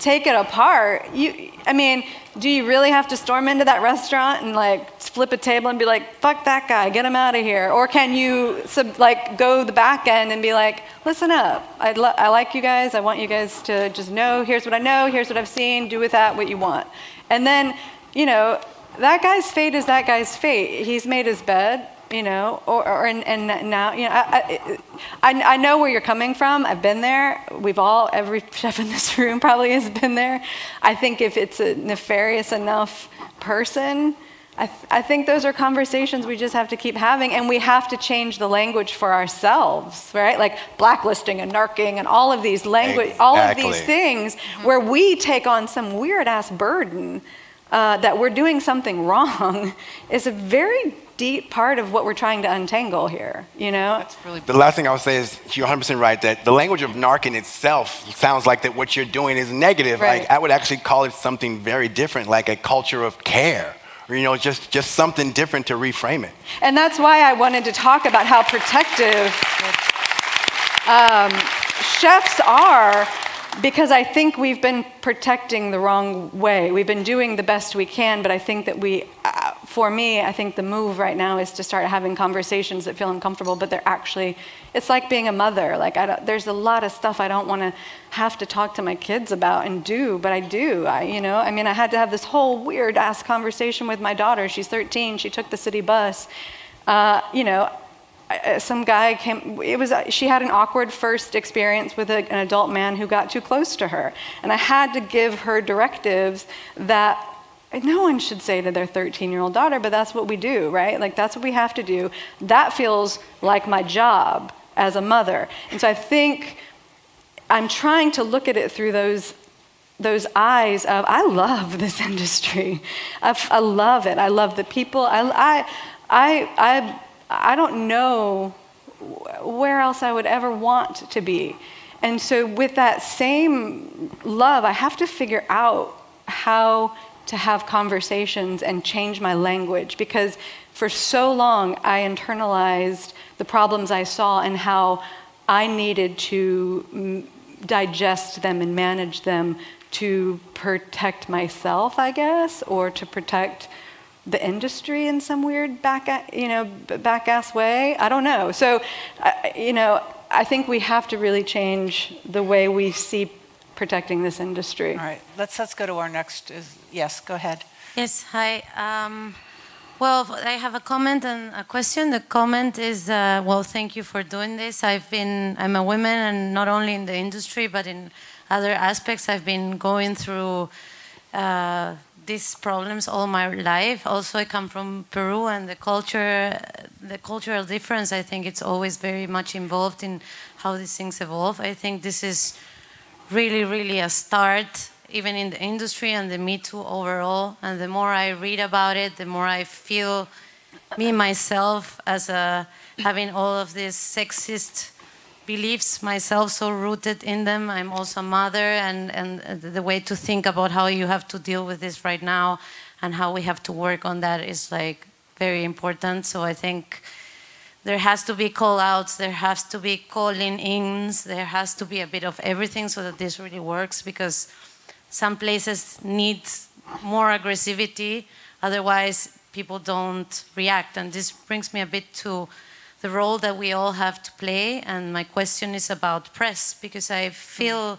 take it apart, you. I mean, do you really have to storm into that restaurant and like flip a table and be like, "Fuck that guy, get him out of here," or can you sub, like go the back end and be like, "Listen up, I, lo- I like you guys. I want you guys to just know. Here's what I know. Here's what I've seen. Do with that what you want." And then, you know, that guy's fate is that guy's fate. He's made his bed, you know, or, or and, and now, you know, I, I, I know where you're coming from. I've been there. We've all, every chef in this room probably has been there. I think if it's a nefarious enough person, I, th- I think those are conversations we just have to keep having, and we have to change the language for ourselves, right? Like blacklisting and narking and all of these language, all of these things mm-hmm. where we take on some weird ass burden uh, that we're doing something wrong is a very deep part of what we're trying to untangle here, you know? that's really the last thing I would say is you're 100% right that the language of narking itself sounds like that what you're doing is negative. Right. Like I would actually call it something very different, like a culture of care. Or, you know, just just something different to reframe it. And that's why I wanted to talk about how protective um, chefs are, because I think we've been protecting the wrong way. We've been doing the best we can, but I think that we, uh, for me, I think the move right now is to start having conversations that feel uncomfortable, but they're actually, it's like being a mother. Like, there's a lot of stuff I don't want to have to talk to my kids about and do, but I do. I, you know, I mean, I had to have this whole weird ass conversation with my daughter. She's 13. She took the city bus. Uh, you know, uh, some guy came it was uh, she had an awkward first experience with a, an adult man who got too close to her and i had to give her directives that no one should say to their 13 year old daughter but that's what we do right like that's what we have to do that feels like my job as a mother and so i think i'm trying to look at it through those those eyes of I love this industry. I, I love it. I love the people. I, I, I, I, I don't know where else I would ever want to be. And so, with that same love, I have to figure out how to have conversations and change my language because for so long I internalized the problems I saw and how I needed to digest them and manage them to protect myself, I guess, or to protect the industry in some weird back, you know, back ass way. I don't know. So, you know, I think we have to really change the way we see protecting this industry. All right, let's, let's go to our next, is, yes, go ahead. Yes, hi. Um, well, I have a comment and a question. The comment is, uh, well, thank you for doing this. I've been, I'm a woman, and not only in the industry, but in other aspects, I've been going through uh, these problems all my life. Also, I come from Peru, and the culture, the cultural difference, I think it's always very much involved in how these things evolve. I think this is really, really a start, even in the industry and the Me Too overall. And the more I read about it, the more I feel me myself as a having all of these sexist beliefs myself so rooted in them. I'm also a mother, and, and the way to think about how you have to deal with this right now and how we have to work on that is like very important. So I think there has to be call outs, there has to be calling ins, there has to be a bit of everything so that this really works because some places need more aggressivity, otherwise people don't react. And this brings me a bit to the role that we all have to play. And my question is about press, because I feel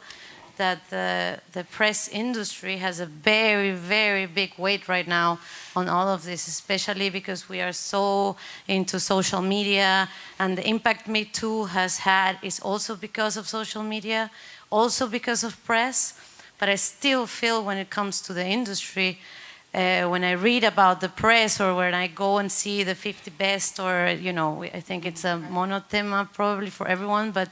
that the, the press industry has a very, very big weight right now on all of this, especially because we are so into social media. And the impact Me Too has had is also because of social media, also because of press. But I still feel when it comes to the industry, uh, when I read about the press or when I go and see the 50 best, or, you know, I think it's a monothema probably for everyone, but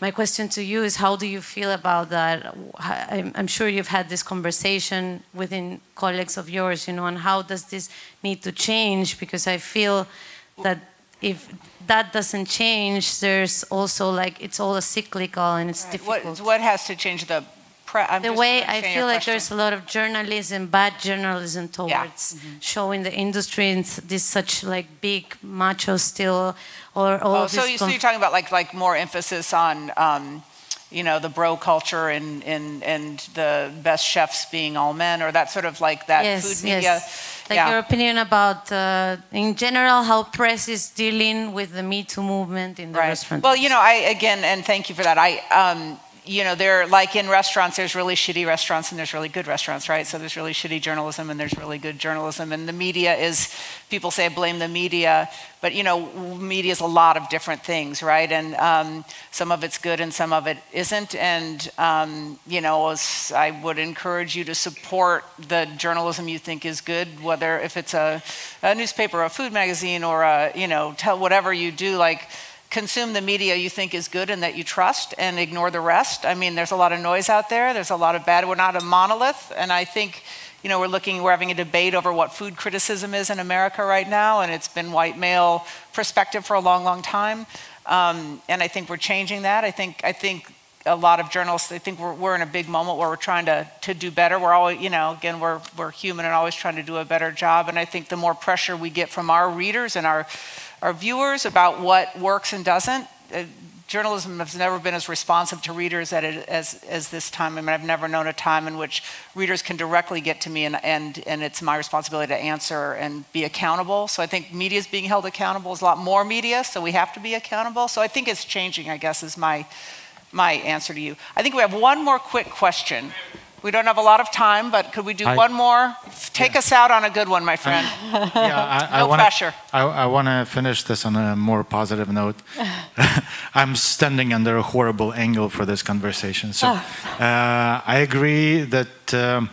my question to you is how do you feel about that? I'm, sure you've had this conversation within colleagues of yours, you know, and how does this need to change? Because I feel that if that doesn't change, there's also like it's all a cyclical and it's Right. difficult. What, what has to change the pre- I'm the way I feel like there's a lot of journalism, bad journalism towards Mm-hmm. showing the industry in this such like big macho still, or all Oh, so, you, so you're talking about like like more emphasis on, um, you know, the bro culture and and and the best chefs being all men, or that sort of like that yes, food media. Yes. Like yeah. your opinion about, uh, in general, how press is dealing with the Me Too movement in the right. restaurant. Well, you know, I again, and thank you for that. I, um, you know, there like in restaurants, there's really shitty restaurants and there's really good restaurants, right? So there's really shitty journalism and there's really good journalism, and the media is. People say blame the media, but you know, media is a lot of different things, right? And um, some of it's good and some of it isn't. And um, you know, I would encourage you to support the journalism you think is good, whether if it's a, a newspaper, a food magazine, or a you know, tell whatever you do, like consume the media you think is good and that you trust and ignore the rest. I mean, there's a lot of noise out there. There's a lot of bad. We're not a monolith. And I think, you know, we're looking, we're having a debate over what food criticism is in America right now. And it's been white male perspective for a long, long time. Um, and I think we're changing that. I think, I think a lot of journalists, I think we're, we're in a big moment where we're trying to, to do better. We're always, you know, again, we're, we're human and always trying to do a better job. And I think the more pressure we get from our readers and our, our viewers about what works and doesn't, uh, journalism has never been as responsive to readers it, as, as this time. I mean, I've never known a time in which readers can directly get to me and, and, and it's my responsibility to answer and be accountable. So I think media is being held accountable. There's a lot more media, so we have to be accountable. So I think it's changing, I guess, is my, my answer to you. I think we have one more quick question. We don't have a lot of time, but could we do I- one more? Take us out on a good one, my friend. yeah, I, I No wanna, pressure. I, I want to finish this on a more positive note. I'm standing under a horrible angle for this conversation. So uh, I agree that um,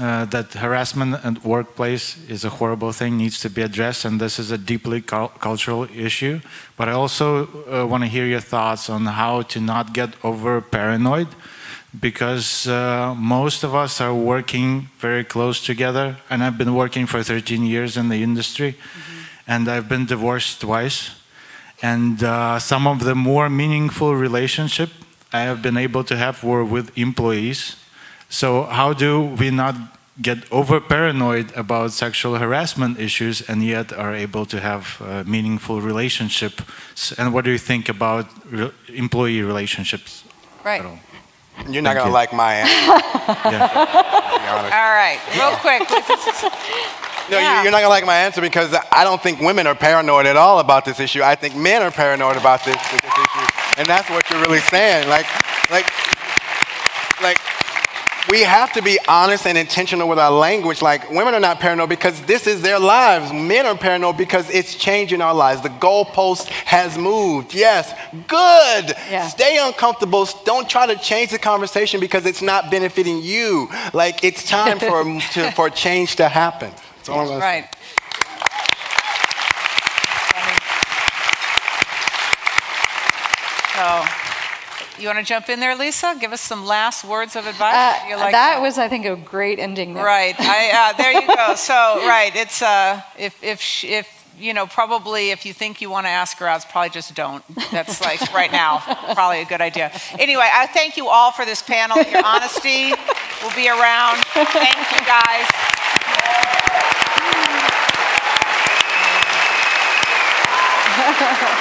uh, that harassment at workplace is a horrible thing, needs to be addressed, and this is a deeply cul- cultural issue. But I also uh, want to hear your thoughts on how to not get over paranoid because uh, most of us are working very close together and i've been working for 13 years in the industry and i've been divorced twice. And uh, some of the more meaningful relationship i have been able to have were with employees. So how do we not get over paranoid about sexual harassment issues and yet are able to have uh, meaningful relationships? And what do you think about re- employee relationships? Right. At all? You're not Thank gonna you. like my answer. Yeah. to be honest. All right, real quick. No, Yeah. you, you're not gonna like my answer because I don't think women are paranoid at all about this issue. I think men are paranoid about this, this issue, and that's what you're really saying. Like, like, like, we have to be honest and intentional with our language. Like, women are not paranoid because this is their lives. Men are paranoid because it's changing our lives. The goalpost has moved. Yes, good. Yeah. Stay uncomfortable. Don't try to change the conversation because it's not benefiting you. Like, it's time for to, for change to happen. That's all I'm say. Right. So, you want to jump in there, Lisa? Give us some last words of advice. Uh, like that, was, I think, a great ending. There. Right. I, uh, there you go. So, right. It's uh, if if if you know, probably if you think you want to ask her out, it's probably just don't. That's like right now, probably a good idea. Anyway, I thank you all for this panel. Your honesty will be around. Thank you guys.